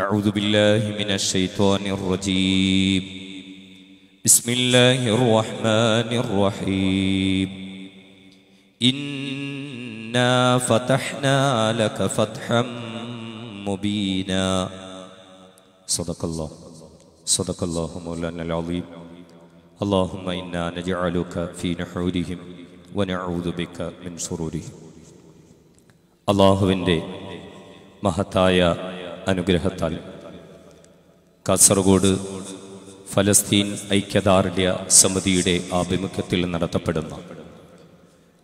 أعوذ بالله من الشيطان الرجيم بسم الله الرحمن الرحيم إنا فتحنا لك فتحا مبينا صدق الله صدق الله مولانا العظيم اللهم إنا نجعلك في نحورهم ونعوذ بك من شرورهم അള്ളാഹുവിൻ്റെ മഹത്തായ അനുഗ്രഹത്താൽ. കാസർഗോഡ് ഫലസ്തീൻ ഐക്യദാർഢ്യ സമിതിയുടെ ആഭിമുഖ്യത്തിൽ നടത്തപ്പെടുന്ന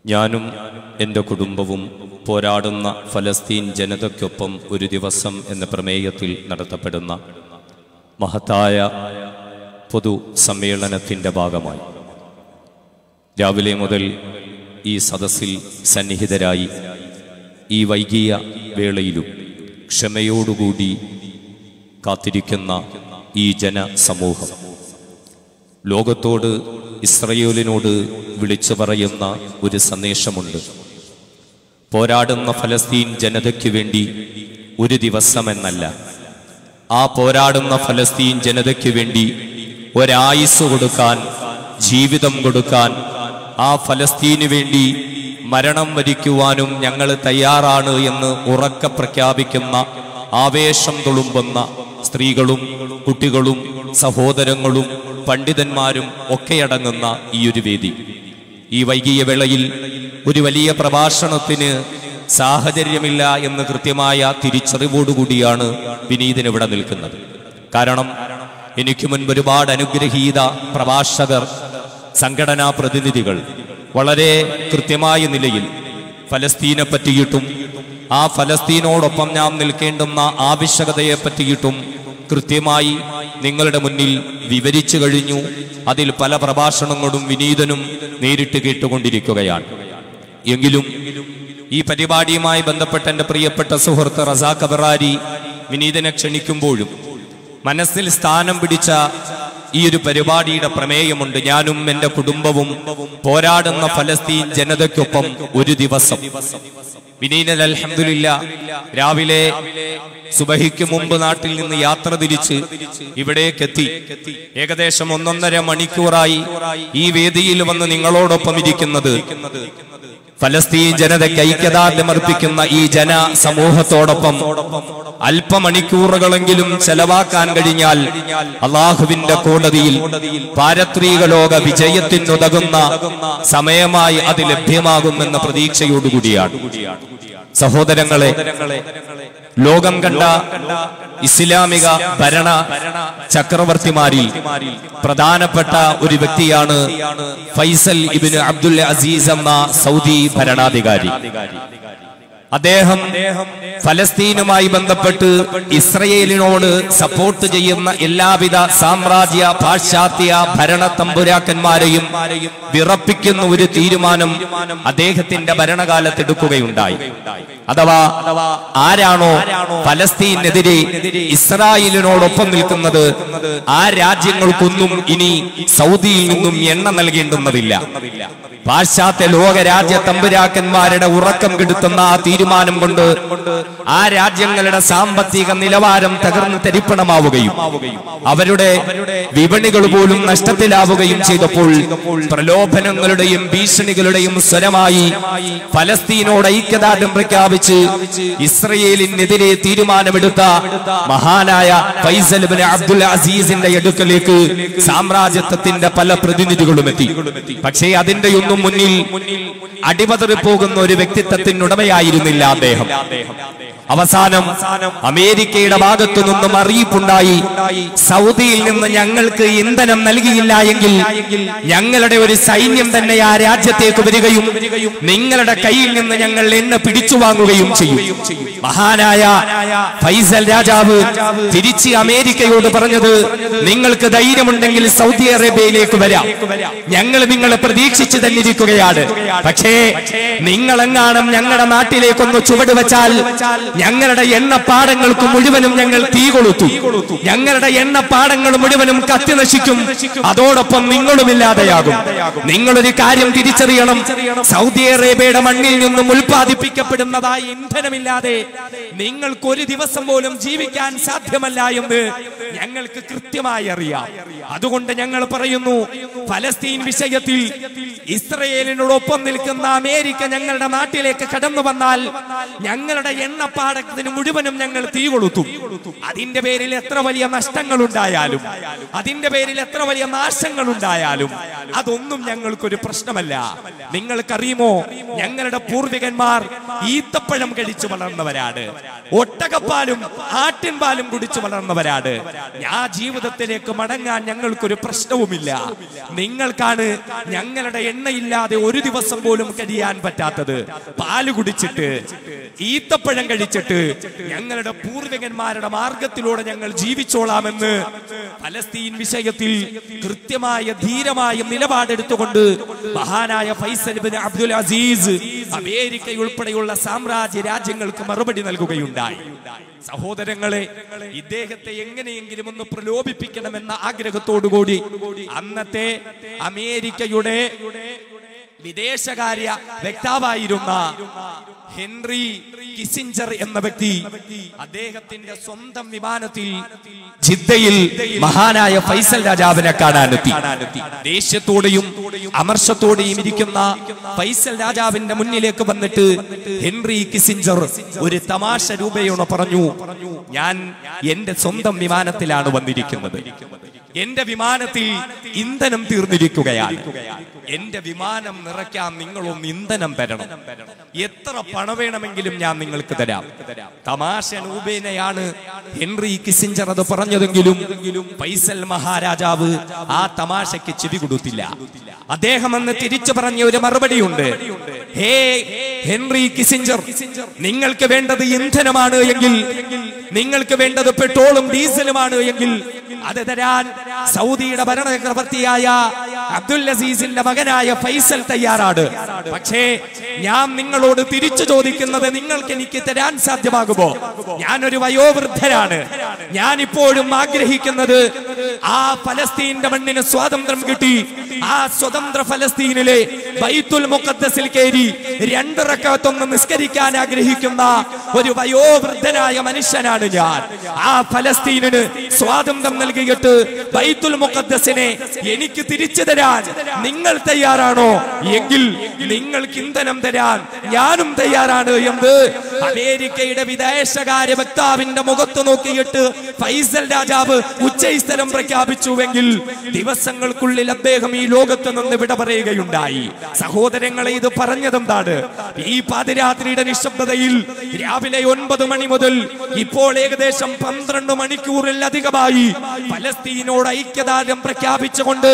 ഞാനും എന്റെ കുടുംബവും പോരാടുന്ന ഫലസ്തീൻ ജനതയ്ക്കൊപ്പം ഒരു ദിവസം എന്ന പ്രമേയത്തിൽ നടത്തപ്പെടുന്ന മഹത്തായ പൊതു സമ്മേളനത്തിന്റെ ഭാഗമായി. രാവിലെ മുതൽ ഈ സദസ്സിൽ സന്നിഹിതരായി ഈ വൈകിയ വേളയിലും ക്ഷമയോടുകൂടി കാത്തിരിക്കുന്ന ഈ ജനസമൂഹം. ലോകത്തോട് ഇസ്രയേലിനോട് വിളിച്ചു പറയുന്ന ഒരു സന്ദേശമുണ്ട്. പോരാടുന്ന ഫലസ്തീൻ ജനതയ്ക്ക് വേണ്ടി ഒരു ദിവസമെന്നല്ല. ആ പോരാടുന്ന ഫലസ്തീൻ ജനതയ്ക്ക് വേണ്ടി ഒരായുസ് കൊടുക്കാൻ ജീവിതം കൊടുക്കാൻ ആ ഫലസ്തീന് വേണ്ടി മരണം വരിക്കുവാനും ഞങ്ങൾ തയ്യാറാണ് എന്ന് ഉറക്കെ പ്രഖ്യാപിക്കുന്ന ആവേശം തുളുമ്പുന്ന സ്ത്രീകളും കുട്ടികളും സഹോദരങ്ങളും പണ്ഡിതന്മാരും ഒക്കെയടങ്ങുന്ന ഈ ഒരു വേദി. ഈ വൈകിയ വേളയിൽ ഒരു വലിയ പ്രഭാഷണത്തിന് സാഹചര്യമില്ല എന്ന് കൃത്യമായ തിരിച്ചറിവോടുകൂടിയാണ് വിനീതൻ ഇവിടെ നിൽക്കുന്നത്. കാരണം എനിക്ക് മുൻപ് ഒരുപാട് അനുഗ്രഹീത പ്രഭാഷകർ സംഘടനാ പ്രതിനിധികൾ വളരെ കൃത്യമായ നിലയിൽ ഫലസ്തീനെ പറ്റിയിട്ടും ആ ഫലസ്തീനോടൊപ്പം നാം നിൽക്കേണ്ടുന്ന ആവശ്യകതയെ പറ്റിയിട്ടും കൃത്യമായി നിങ്ങളുടെ മുന്നിൽ വിവരിച്ചു കഴിഞ്ഞു. അതിൽ പല പ്രഭാഷണങ്ങളും വിനീതനും നേരിട്ട് കേട്ടുകൊണ്ടിരിക്കുകയാണ്. എങ്കിലും ഈ പരിപാടിയുമായി ബന്ധപ്പെട്ട എന്റെ പ്രിയപ്പെട്ട സുഹൃത്ത് റസാഖ് അബറാരി വിനീതനെ ക്ഷണിക്കുമ്പോഴും മനസ്സിൽ സ്ഥാനം പിടിച്ച ഈ ഒരു പരിപാടിയുടെ പ്രമേയമുണ്ട്. ഞാനും എന്റെ കുടുംബവും പോരാടുന്ന ഫലസ്തീൻ ജനതയ്ക്കൊപ്പം ഒരു ദിവസം. വിനീനൽ അലഹമില്ല രാവിലെ സുബഹിക്ക് മുമ്പ് നാട്ടിൽ നിന്ന് യാത്ര തിരിച്ച് ഇവിടേക്കെത്തി ഏകദേശം ഒന്നൊന്നര മണിക്കൂറായി ഈ വേദിയിൽ വന്ന് നിങ്ങളോടൊപ്പം ഇരിക്കുന്നത്. ഫലസ്തീൻ ജനതയ്ക്ക് ഐക്യദാർഢ്യമർപ്പിക്കുന്ന ഈ ജന സമൂഹത്തോടൊപ്പം അല്പമണിക്കൂറുകളെങ്കിലും ചെലവാക്കാൻ കഴിഞ്ഞാൽ അള്ളാഹുവിന്റെ കോടതിയിൽ പാരത്രീക ലോക വിജയത്തിനുതകുന്ന സമയമായി അത് ലഭ്യമാകുമെന്ന പ്രതീക്ഷയോടുകൂടിയാണ്. സഹോദരങ്ങളെ ലോകം കണ്ട ഇസ്ലാമിക ഭരണ ചക്രവർത്തിമാരിൽ പ്രധാനപ്പെട്ട ഒരു വ്യക്തിയാണ് ഫൈസൽ ഇബിന് അബ്ദുൽ അസീസ് എന്ന സൗദി ഭരണാധികാരി. അദ്ദേഹം ഫലസ്തീനുമായി ബന്ധപ്പെട്ട് ഇസ്രയേലിനോട് സപ്പോർട്ട് ചെയ്യുന്ന എല്ലാവിധ സാമ്രാജ്യ പാശ്ചാത്യ ഭരണ തമ്പുരാക്കന്മാരെയും വിറപ്പിക്കുന്ന ഒരു തീരുമാനം അദ്ദേഹത്തിന്റെ ഭരണകാലത്ത് എടുക്കുകയുണ്ടായി. അഥവാ ആരാണോ ഫലസ്തീനെതിരെ ഇസ്രായേലിനോടൊപ്പം നിൽക്കുന്നത് ആ രാജ്യങ്ങൾക്കൊന്നും ഇനി സൗദിയിൽ നിന്നും എണ്ണ നൽകേണ്ടുന്നതില്ല. പാശ്ചാത്യ ലോകരാജ്യ തമ്പുരാക്കന്മാരുടെ ഉറക്കം കെടുത്തുന്ന ആ തീരുമാനം കൊണ്ട് ആ രാജ്യങ്ങളുടെ സാമ്പത്തിക നിലവാരം തകർന്ന് തരിപ്പണമാവുകയും അവരുടെ വിപണികൾ പോലും നഷ്ടത്തിലാവുകയും ചെയ്തപ്പോൾ പ്രലോഭനങ്ങളുടെയും ഭീഷണികളുടെയും സ്വരമായി ഫലസ്തീനോട് ഐക്യദാർഢ്യം പ്രഖ്യാപിച്ച് ഇസ്രയേലിനെതിരെ തീരുമാനമെടുത്ത മഹാനായ ഫൈസൽ അബ്ദുൽ അസീസിന്റെ അടുക്കലേക്ക് സാമ്രാജ്യത്വത്തിന്റെ പല പ്രതിനിധികളും എത്തി. പക്ഷേ അതിന്റെയൊന്നും മുന്നിൽ അടിപതറി പോകുന്ന ഒരു വ്യക്തിത്വത്തിനുടമയായിരുന്നില്ല അദ്ദേഹം. അവസാനം അമേരിക്കയുടെ ഭാഗത്തു നിന്നും അറിയിപ്പുണ്ടായി. സൗദിയിൽ നിന്ന് ഞങ്ങൾക്ക് ഇന്ധനം നൽകിയില്ല എങ്കിൽ ഞങ്ങളുടെ ഒരു സൈന്യം തന്നെ ആ രാജ്യത്തേക്ക് വരികയും നിങ്ങളുടെ കയ്യിൽ നിന്ന് ഞങ്ങൾ എണ്ണ പിടിച്ചു വാങ്ങുകയും ചെയ്യും. മഹാനായ ഫൈസൽ രാജാവ് തിരിച്ച് അമേരിക്കയോട് പറഞ്ഞത് നിങ്ങൾക്ക് ധൈര്യമുണ്ടെങ്കിൽ സൗദി അറേബ്യയിലേക്ക് വരാം. ഞങ്ങൾ നിങ്ങളെ പ്രതീക്ഷിച്ചു തന്നിരിക്കുകയാണ്. പക്ഷേ നിങ്ങളെങ്ങാനും ഞങ്ങളുടെ നാട്ടിലേക്കൊന്ന് ചുവട് വെച്ചാൽ ഞങ്ങളുടെ എണ്ണപ്പാടങ്ങൾക്ക് മുഴുവനും ഞങ്ങൾ തീ കൊളുത്തു. ഞങ്ങളുടെ എണ്ണപ്പാടങ്ങൾ മുഴുവനും കത്തി നശിക്കും. അതോടൊപ്പം നിങ്ങളും ഇല്ലാതെയാകും. നിങ്ങളൊരു കാര്യം തിരിച്ചറിയണം. സൗദി അറേബ്യയുടെ മണ്ണിൽ നിന്നും ഉൽപ്പാദിപ്പിക്കപ്പെടുന്നതായ ഇന്ധനമില്ലാതെ നിങ്ങൾക്ക് ഒരു ദിവസം പോലും ജീവിക്കാൻ സാധ്യമല്ല എന്ന് ഞങ്ങൾക്ക് കൃത്യമായി അറിയാം. അതുകൊണ്ട് ഞങ്ങൾ പറയുന്നു ഫലസ്തീൻ വിഷയത്തിൽ ഇസ്രയേലിനോടൊപ്പം നിൽക്കുന്ന അമേരിക്ക ഞങ്ങളുടെ നാട്ടിലേക്ക് കടന്നു വന്നാൽ ഞങ്ങളുടെ എണ്ണപ്പാടത്തിന് മുഴുവനും ഞങ്ങൾ തീ കൊളുത്തും. അതിന്റെ പേരിൽ എത്ര വലിയ നഷ്ടങ്ങൾ ഉണ്ടായാലും അതിന്റെ പേരിൽ എത്ര വലിയ നാശങ്ങൾ ഉണ്ടായാലും അതൊന്നും ഞങ്ങൾക്കൊരു പ്രശ്നമല്ല. നിങ്ങൾക്കറിയുമോ? ഞങ്ങളുടെ പൂർവികന്മാർ ഈത്തപ്പഴം കഴിച്ചു വളർന്നവരാണ്. ഒട്ടകപ്പാലും ആട്ടിൻപാലും കുടിച്ചു വളർന്നവരാണ്. ഞാ ജീവിതത്തിലേക്ക് മടങ്ങാൻ ഞങ്ങൾക്കൊരു പ്രശ്നവുമില്ല. നിങ്ങൾക്കാണ് ഞങ്ങളുടെ എണ്ണയില്ലാതെ ഒരു ദിവസം പോലും കഴിയാൻ പറ്റാത്തത്. പാൽ കുടിച്ചിട്ട് ഈത്തപ്പഴം കഴിച്ചിട്ട് ഞങ്ങളുടെ പൂർവികന്മാരുടെ മാർഗത്തിലൂടെ ഞങ്ങൾ ജീവിച്ചോളാമെന്ന് ഫലസ്തീൻ വിഷയത്തിൽ കൃത്യമായ ധീരമായ നിലപാടെടുത്തുകൊണ്ട് മഹാനായ Faisal bin Abdul Aziz America ഉൾപ്പെടെയുള്ള സാമ്രാജ്യ രാജ്യങ്ങൾക്ക് മറുപടി നൽകുകയുണ്ടായി. സഹോദരങ്ങളെ ഇദ്ദേഹത്തെ എങ്ങനെയെങ്കിലും ഒന്ന് പ്രലോഭിപ്പിക്കണമെന്ന ആഗ്രഹത്തോടുകൂടി അന്നത്തെ അമേരിക്കയുടെ വിദേശകാര്യ വക്താവായിരുന്ന ഹെൻറി കിസിഞ്ചർ എന്ന വ്യക്തി അദ്ദേഹത്തിന്റെ സ്വന്തം വിമാനത്തിൽ ജിദ്ദയിൽ മഹാനായ ഫൈസൽ രാജാവിനെ കാണാനെത്തി. ദേഷ്യത്തോടെയും അമർഷത്തോടെയും ഇരിക്കുന്ന ഫൈസൽ രാജാവിന്റെ മുന്നിലേക്ക് വന്നിട്ട് ഹെൻറി കിസിഞ്ചർ ഒരു തമാശ രൂപയോണ പറഞ്ഞു ഞാൻ എന്റെ സ്വന്തം വിമാനത്തിലാണ് വന്നിരിക്കുന്നത്. എന്റെ വിമാനത്തിൽ ഇന്ധനം തീർന്നിരിക്കുകയാണ്. എന്റെ വിമാനം നിറയ്ക്കാൻ നിങ്ങളൊന്ന് ഇന്ധനം തരണം എത്ര പണം വേണമെങ്കിലും ഞാൻ നിങ്ങൾക്ക് തരാം. തമാശ രൂപേനയാണ് ഹെൻറി കിസിഞ്ചർ അത് പറഞ്ഞതെങ്കിലും പൈസൽ മഹാരാജാവ് ആ തമാശയ്ക്ക് ചെവി കൊടുത്തില്ല. അദ്ദേഹം അന്ന് തിരിച്ചു പറഞ്ഞ ഒരു മറുപടിയുണ്ട്. ഹേ ഹെൻറി കിസിഞ്ചർ നിങ്ങൾക്ക് വേണ്ടത് ഇന്ധനമാണ് എങ്കിൽ നിങ്ങൾക്ക് വേണ്ടത് പെട്രോളും ഡീസലുമാണ് എങ്കിൽ അത് തരാൻ സൗദിയുടെ ഭരണചക്രവർത്തിയായ അബ്ദുൽ അസീസിന്റെ മകനായ ഫൈസൽ തയ്യാറാണ്. പക്ഷേ ഞാൻ നിങ്ങളോട് തിരിച്ചു ചോദിക്കുന്നത് നിങ്ങൾക്ക് എനിക്ക് തരാൻ സാധ്യമാകുമോ? ഞാനൊരു വയോവൃദ്ധരാണ് ഞാൻ ഇപ്പോഴും ആഗ്രഹിക്കുന്നത് ആ ഫലസ്തീന്റെ മണ്ണിന് സ്വാതന്ത്ര്യം കിട്ടി. ആ സ്വതന്ത്ര ഫലസ്തീനിലെ ബൈത്തുൽ മുഖദ്സിൽ കയറി രണ്ട് റക്കാത്തൊന്ന് നിസ്കരിക്കാൻ ആഗ്രഹിക്കുന്ന ഒരു വയോവൃദ്ധനായ മനുഷ്യനാണ് ഞാൻ. ആ ഫലസ്തീനിന് സ്വാതന്ത്ര്യം നൽകിയിട്ട് ബൈത്തുൽ മുഖദ്സിനെ എനിക്ക് തിരിച്ചു തരാൻ നിങ്ങൾ തയ്യാറാണോ? എങ്കിൽ നിങ്ങൾക്ക് ഇന്ധനം തരാൻ ഞാനും തയ്യാറാണ് എന്ന് അമേരിക്കയുടെ വിദേശകാര്യ വക്താവിന്റെ മുഖത്ത് നോക്കിയിട്ട് ഫൈസൽ രാജാവ് ഉച്ചസ്ഥലം പ്രഖ്യാപിച്ചുവെങ്കിൽ ദിവസങ്ങൾക്കുള്ളിൽ അദ്ദേഹം ഈ ലോകത്ത് നിന്ന് വിട പറയുകയുണ്ടായി. സഹോദരങ്ങളെ ഇത് പറഞ്ഞതെന്താണ് ഈ പാതിരാത്രിയുടെ നിശബ്ദതയിൽ രാവിലെ ഒൻപത് മണി മുതൽ ഇപ്പോൾ ഏകദേശം പന്ത്രണ്ട് മണിക്കൂറിലധികമായി ഫലസ്തീനോട് ഐക്യദാർഢ്യം പ്രഖ്യാപിച്ചുകൊണ്ട്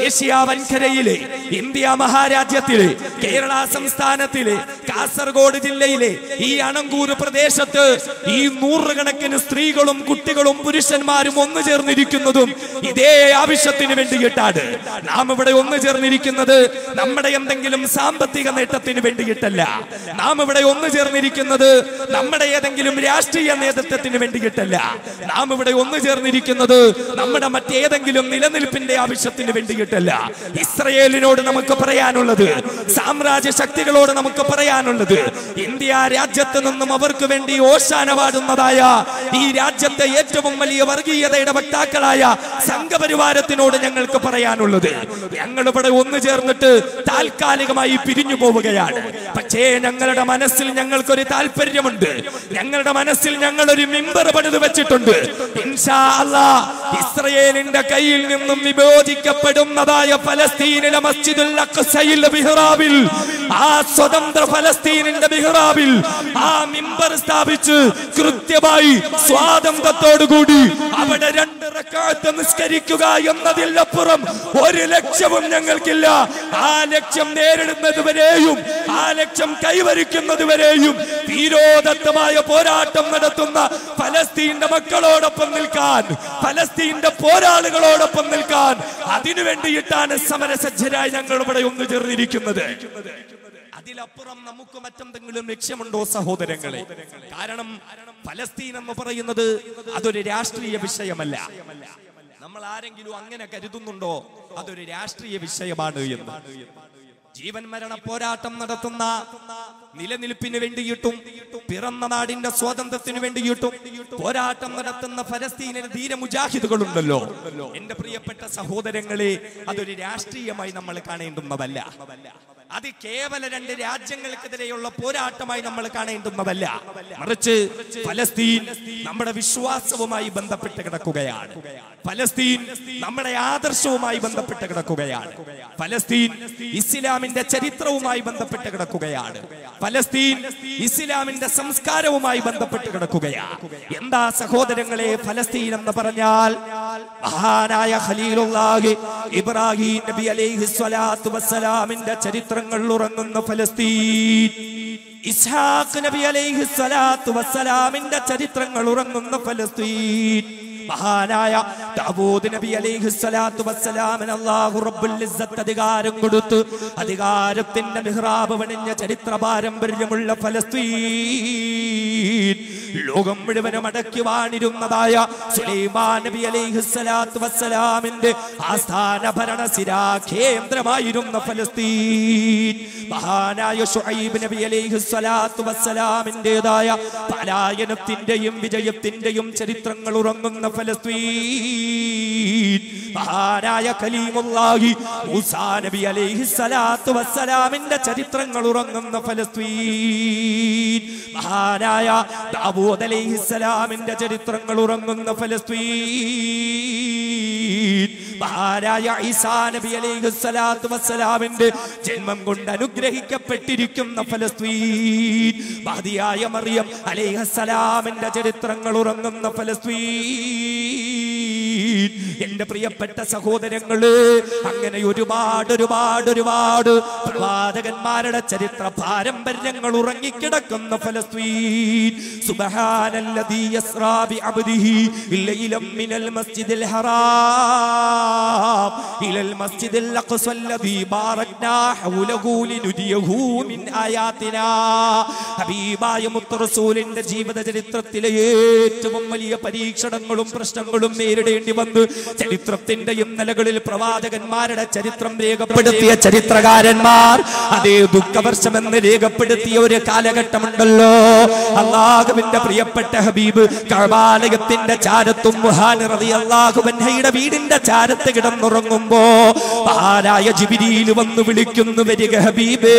ഏഷ്യ വൻകരയിലെ ഇന്ത്യ മഹാരാജ്യത്തിലെ കേരള സംസ്ഥാനത്തിലെ കാസർഗോഡ് ജില്ലയിലെ ഈ അണങ്കൂർ പ്രദേശത്ത് ഈ നൂറുകണക്കിന് സ്ത്രീകളും കുട്ടികളും പുരുഷന്മാരും ഒന്നു ചേർന്നിരിക്കുന്നതും ഇതേ ആവശ്യത്തിന് വേണ്ടിയിട്ടാണ്. നാം ഇവിടെ ഒന്നു ചേർന്നിരിക്കുന്നത് നമ്മുടെ എന്തെങ്കിലും സാമ്പത്തിക നേട്ടത്തിന് വേണ്ടിയിട്ടല്ല. നാം ഇവിടെ ഒന്നു ചേർന്നിരിക്കുന്നത് നമ്മുടെ ഏതെങ്കിലും രാഷ്ട്രീയ നേതൃത്വത്തിന് വേണ്ടിയിട്ടല്ല. നാം ഇവിടെ ഒന്നു ചേർന്നിരിക്കുന്നത് നമ്മുടെ മറ്റേതെങ്കിലും നിലനിൽപ്പിന്റെ ആവശ്യത്തിന് വേണ്ടിയിട്ടല്ല. ഇസ്രയേലിനോട് നമുക്ക് പറയാനുള്ളത് സാമ്രാജ്യ ശക്തികളോട് നമുക്ക് പറയാനുള്ളത് ഇന്ത്യ രാജ്യത്ത് നിന്നും അവർക്ക് വേണ്ടി ഓശാനവാടുന്നതായ ഈ രാജ്യത്തെ ഏറ്റവും വലിയ വർഗീയതയുടെ വക്താക്കളായ സംഘപരിവാരത്തിനോട് ഞങ്ങൾക്ക് പറയാനുള്ളത്. ഞങ്ങൾ ഇവിടെ ഒന്നു ചേർന്നിട്ട് താൽക്കാലികമായി പിരിഞ്ഞു പോവുകയാണ്. പക്ഷേ ഞങ്ങളുടെ മനസ്സിൽ ഞങ്ങൾക്കൊരു താല്പര്യമുണ്ട്. ഞങ്ങളുടെ മനസ്സിൽ ഞങ്ങൾ ഒരു മിമ്പർ പണിത് വെച്ചിട്ടുണ്ട്. ഇസ്രയേലിന്റെ കയ്യിൽ നിന്നും വിഭോജിക്കപ്പെടുന്നതായ ഫലസ്തീനിലെ മസ്ജിദുൽ ബിഹ്റാബിൽ ആ സ്വതന്ത്ര ഫലസ്തീനിന്റെ ബിഹ്റാബിൽ ആ മിമ്പർ സ്ഥാപിച്ച് കൃത്യമായി സ്വാതന്ത്ര്യത്തോടുകൂടി അവിടെ രണ്ട് റക്കാത്ത് നിസ്കരിക്കുക എന്നതിലപ്പുറം ഒരു ലക്ഷ്യവും ഞങ്ങൾക്കില്ല. ആ ലക്ഷ്യം നേരിടുന്നത് വരെയും ആ ലക്ഷ്യം കൈവരിക്കുന്നത് വരെയും തീരോദത്തമായ പോരാട്ടം നടത്തുന്ന ഫലസ്തീന്റെ മക്കളോടൊപ്പം നിൽക്കാൻ ഫലസ്തീന്റെ പോരാളികളോടൊപ്പം നിൽക്കാൻ അതിനു വേണ്ടിയിട്ടാണ് സമരസജ്ജരായി ഞങ്ങൾ ഇവിടെ ഒന്നു ചേർന്നിരിക്കുന്നത്. അതിലപ്പുറം നമുക്ക് മറ്റെന്തെങ്കിലും ലക്ഷ്യമുണ്ടോ സഹോദരങ്ങളെ? കാരണം ഫലസ്തീൻ എന്ന് പറയുന്നത് അതൊരു രാഷ്ട്രീയ വിഷയമല്ല. നമ്മൾ ആരെങ്കിലും അങ്ങനെ കരുതുന്നുണ്ടോ? അതൊരു രാഷ്ട്രീയ വിഷയമാണ് എന്ന്. ജീവൻ മരണ പോരാട്ടം നടത്തുന്ന നിലനിൽപ്പിന് വേണ്ടിയിട്ടും പിറന്ന നാടിന്റെ സ്വാതന്ത്ര്യത്തിന് വേണ്ടിയിട്ടും പോരാട്ടം നടത്തുന്ന ഫലസ്തീനിലെ ധീര മുജാഹിദുകളുണ്ടല്ലോ. എന്റെ പ്രിയപ്പെട്ട സഹോദരങ്ങളെ അതൊരു രാഷ്ട്രീയമായി നമ്മൾ കാണേണ്ടുന്നതല്ല. അത് കേവല രണ്ട് രാജ്യങ്ങൾക്കെതിരെയുള്ള പോരാട്ടമായി നമ്മൾ കാണേണ്ടുന്നതല്ല. മറിച്ച് ഫലസ്തീൻ നമ്മുടെ വിശ്വാസവുമായി ബന്ധപ്പെട്ട് കിടക്കുകയാണ്. ഫലസ്തീൻ നമ്മുടെ ആദർശവുമായി ബന്ധപ്പെട്ട് കിടക്കുകയാണ്. ഫലസ്തീൻ ഇസ്ലാമിന്റെ ചരിത്രവുമായി ബന്ധപ്പെട്ട് കിടക്കുകയാണ്. ഫലസ്തീൻ ഇസ്ലാമിന്റെ സംസ്കാരവുമായി ബന്ധപ്പെട്ട് കിടക്കുകയാണ്. എന്താ സഹോദരങ്ങളെ ഫലസ്തീൻ എന്ന് പറഞ്ഞാൽ? മഹാനായ ഖലീലുള്ളാഹി ഇബ്രാഹിം നബി അലൈഹി വസ്സലാമിന്റെ ചരിത്രങ്ങൾ ഉറങ്ങുന്ന ഫലസ്തീൻ. ഇസ്ഹാഖ് നബി അലൈഹി സ്വലാത്തു വസ്സലാമിന്റെ ചരിത്രങ്ങൾ ഉറങ്ങുന്ന ഫലസ്തീൻ. മഹാനായ ദാവൂദ് നബി അലൈഹി സ്വലാത്തു വസ്സലാമിന് അല്ലാഹു റബ്ബുൽ ഇസ്സത്ത് അധികാരം കൊടുത്തു അധികാരത്തിന്റെ മിഹ്റാബ് പണിഞ്ഞ ചരിത്ര പാരമ്പര്യമുള്ള ഫലസ്തീൻ ലോകം മുഴുവനും അടക്കി വാണിരുന്നതായ സുലൈമാൻ നബി അലൈഹി സ്വലാത്തു വസ്സലാമിന്റെ ആസ്ഥാന ഭരണ സിരാ കേന്ദ്രമായിരുന്ന ഫലസ്തീൻ. മഹാനായ ഷുഐബ് നബി അലൈഹി സ്വലാത്തു വസ്സലാമിന്റേതായ പലായനത്തിന്റെയും വിജയത്തിന്റെയും ചരിത്രങ്ങൾ ഉറങ്ങുന്ന ഫലസ്തീൻ. നബി അലൈഹി ചരിത്രങ്ങൾ ഉറങ്ങുന്ന ഫലസ്തീൻ. മഹാനായ ദാവൂദ് അലൈഹി ചരിത്രങ്ങൾ ഉറങ്ങുന്ന ഫലസ്തീൻ. വസ്സലാമിന്റെ ജന്മം കൊണ്ട് അനുഗ്രഹിക്കപ്പെട്ടിരിക്കുന്ന ഫലസ്തീൻ മറിയം അലൈഹസ്സലാമിന്റെ ചരിത്രങ്ങൾ ഉറങ്ങുന്ന ഫലസ്തീൻ. എന്റെ പ്രിയപ്പെട്ട സഹോദരങ്ങൾ അങ്ങനെ ഒരുപാട് ഒരുപാട് ഒരുപാട് പ്രവാചകന്മാരുടെ ചരിത്ര പാരമ്പര്യങ്ങൾ ഉറങ്ങിക്കിടക്കുന്ന ഫലസ്തീൻ. യസ്റാ മിനൽ മസ്ജിദിൽ ഹറാം. ഇലൽ മിൻ ഹബീബായ മുത്തറസൂലിന്റെ ജീവിത ചരിത്രത്തിലെ ഏറ്റവും വലിയ പരീക്ഷണങ്ങളും പ്രശ്നങ്ങളും നേരിടേണ്ടി വന്നു. ചരിത്രത്തിന്റെയും നിലകളിൽ പ്രവാചകന്മാരുടെ ചരിത്രം രേഖപ്പെടുത്തിയ ചരിത്രകാരന്മാർ അതേ ദുഃഖവർഷമെന്ന് രേഖപ്പെടുത്തിയ ഒരു കാലഘട്ടമുണ്ടല്ലോ. അള്ളാഹുവിന്റെ പ്രിയപ്പെട്ട ഹബീബ് കർബാലയത്തിന്റെ ചാരത്തും അള്ളാഹുബൻഹയുടെ വീടിന്റെ ചാരത്ത് കിടന്നുറങ്ങുമ്പോ ആരായ ജിബിരിയിൽ വന്നു വിളിക്കുന്നു വരിക ഹബീബേ.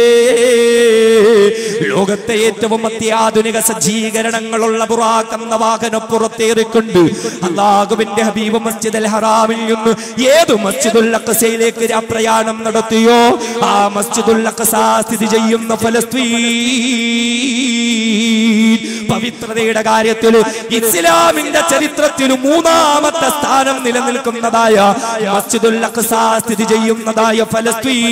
ലോകത്തെ ഏറ്റവും അത്യാധുനിക സജ്ജീകരണങ്ങളുള്ള ബുറാക്കെന്ന വാഹനം പുറത്തേറിക്കൊണ്ട് അള്ളാഹുവിന്റെ ഹബീബ് മസ്ജിദ് അൽ ഹറാമിൽ നിന്ന് ഏത് മസ്ജിദുൽ അഖസയിലേക്ക് പ്രയാണം നടത്തിയോ? ആ മസ്ജിദുൽ അഖസ സ്ഥിതി ചെയ്യുന്ന ഫലസ്തീൻ. പവിത്രതയുടെ കാര്യത്തിൽ ഇസ്ലാമിന്റെ ചരിത്രത്തിൽ മൂന്നാമത്തെ സ്ഥാനം നിലനിൽക്കുന്നതായ മസ്ജിദുൽ സ്ഥിതി ചെയ്യുന്നതായ ഫലസ്തീൻ.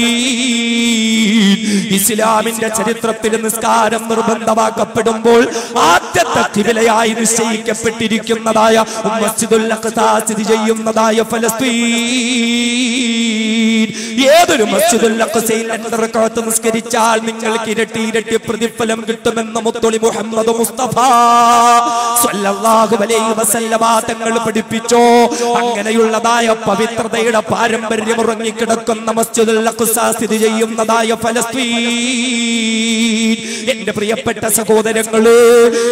ഇസ്ലാമിന്റെ ചരിത്രത്തിൽ നിസ്കാരം നിർബന്ധമാക്കപ്പെടുമ്പോൾ ആദ്യത്തെ കിവിലയായി നിശ്ചയിക്കപ്പെട്ടിരിക്കുന്നതായ മസ്ജിദുൽ സ്ഥിതി ചെയ്യുന്നതായ ഫലസ്തീൻ. ഏതൊരു മസ്ജിദുൽ നിസ്കരിച്ചാൽ നിങ്ങൾക്ക് ഇരട്ടി ഇരട്ടി പ്രതിഫലം കിട്ടുമെന്ന് മുത്തൊളി മുഹമ്മദ് വസല്ലമ തങ്ങൾ പഠിപ്പിച്ചോ. അങ്ങനെയുള്ളതായ പവിത്രതയുടെ പാരമ്പര്യം ഉറങ്ങിക്കിടക്കുന്ന മസ്ജിദുൽ അഖ്സ സ്ഥിതി ചെയ്യുന്നതായ ഫലസ്തീൻ. എന്റെ പ്രിയപ്പെട്ട സഹോദരങ്ങൾ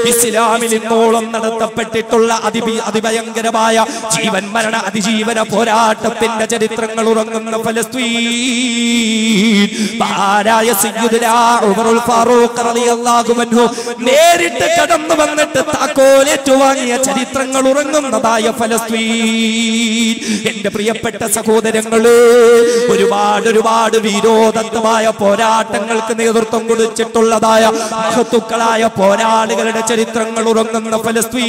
ഇസ്ലാമിൽ ഇന്നോളം നടത്തപ്പെട്ടിട്ടുള്ള അതി അതിഭയങ്കരമായ ജീവൻ മരണ അതിജീവന പോരാട്ടത്തിന്റെ ചരിത്രങ്ങൾ ഉറങ്ങുന്ന ഫലസ്തീൻ. നേരിട്ട് കടന്നു വന്നിട്ട് താക്കോലേറ്റു വാങ്ങിയ ചരിത്രങ്ങൾ ഉറങ്ങുന്നതായ ഫലസ്തീൻ. എന്റെ പ്രിയപ്പെട്ട സഹോദരങ്ങൾ ഒരുപാട് ഒരുപാട് വിരോധത്തമായ പോരാട്ടങ്ങൾക്ക് നേതൃത്വം കൊടുത്തിട്ടുള്ളതായ മഹത്തുക്കളായ പോരാളികളുടെ ചരിത്രങ്ങൾ ഉറങ്ങുന്ന ഫലസ്തീൻ.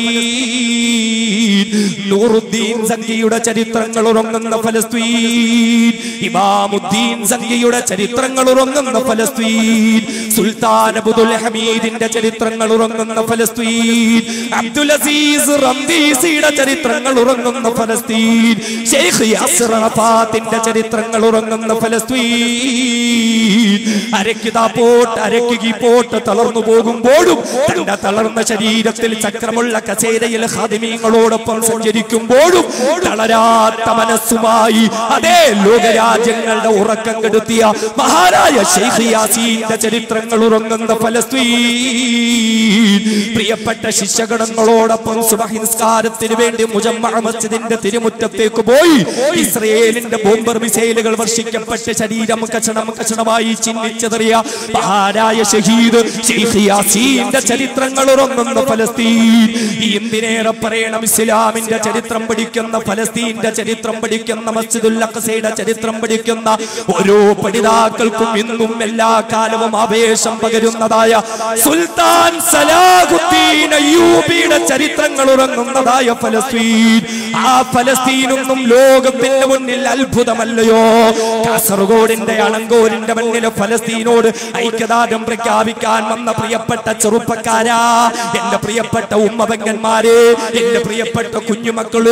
നൂറുദ്ദീൻ സംഖ്യയുടെ ചരിത്രങ്ങൾ ഉറങ്ങുന്ന ഫലസ്തീൻ. ഇമാമുദ്ദീൻ സംഖ്യയുടെ ചരിത്രങ്ങൾ ഉറങ്ങുന്ന ഫലസ്തീൻ. സുൽത്താൻ അബുദുൽ ഹമീദിന്റെ ചരിത്രങ്ങൾ ഉറങ്ങുന്ന ഫലസ്തീൻ. അബ്ദുൽ അസീസ് റംദീസിയുടെ ചരിത്രങ്ങൾ ഉറങ്ങുന്ന ഫലസ്തീൻ. ഷെയ്ഖ് യാസിർ അറഫാത്തിന്റെ ചരിത്രങ്ങൾ ഉറങ്ങുന്ന ഫലസ്തീൻ. അരക്കിതാ പോട്ട് അരക്കുകി പോട്ട് തളർന്നു പോകുമ്പോഴും തന്റെ തളർന്ന ശരീരത്തിൽ ചക്രമുള്ള കസേരയിൽ ഹാദിമീങ്ങളോടൊപ്പം സഞ്ചരിക്കുമ്പോഴും തളരാത്ത മനസ്സുമായി അതേ ലോകരാജ്യങ്ങളുടെ ഉറക്കം കെടുത്തിയ മഹാരായ ഷെയ്ഖ് യാസീന്റെ ചരിത്രങ്ങൾ ഉറങ്ങുന്ന ഫലസ്തീൻ. പ്രിയപ്പെട്ട ശിഷ്യഗണങ്ങളോടൊപ്പം സുബഹിസ്കാരത്തിന് വേണ്ടി മുജമ്മ മസ്ജിദിന്റെ തിരുമുറ്റത്തേക്ക് പോയി. ഇസ്രയേലിന്റെ ബോംബർ മിസൈലുകൾ വർഷിക്കപ്പെട്ട ശരീരം കഷണം കഷണമായി ചിഹ്നിച്ചെറിയ മഹാരായ ഷഹീദ് ചരിത്രങ്ങൾ ഉറങ്ങുന്ന ഫലസ്തീൻ. എന്തിനേറെ പറയണം? ഇസ്ലാമിന്റെ ചരിത്രം പഠിക്കുന്ന ഫലസ്തീന്റെ ചരിത്രം പഠിക്കുന്ന മസ്ജിദുൽ ചരിത്രം പഠിക്കുന്ന ഓരോ പഠിതാക്കൾക്കും ഇന്നും എല്ലാ കാലവും ആവേശം പകരുന്നതായ സുൽത്താൻ സലാഹുദ്ദീൻ അയ്യൂബിയുടെ ചരിത്രങ്ങൾ ഉറങ്ങുന്നതായ ഫലസ്തീൻ. ആ ഫലസ്തീനൊന്നും ലോകത്തിന്റെ മുന്നിൽ അത്ഭുതമല്ലയോ? കാസർഗോഡിന്റെ അണങ്കോരിന്റെ മണ്ണിലെ ഫലസ്തീനോട് ഐക്യദാർഢ്യം പ്രഖ്യാപിക്കാൻ വന്ന പ്രിയപ്പെട്ട ചെറുപ്പക്കാരാ. എന്റെ പ്രിയപ്പെട്ട ഉമ്മപെങ്ങന്മാരെ എന്റെ പ്രിയപ്പെട്ട കുഞ്ഞുമക്കൾ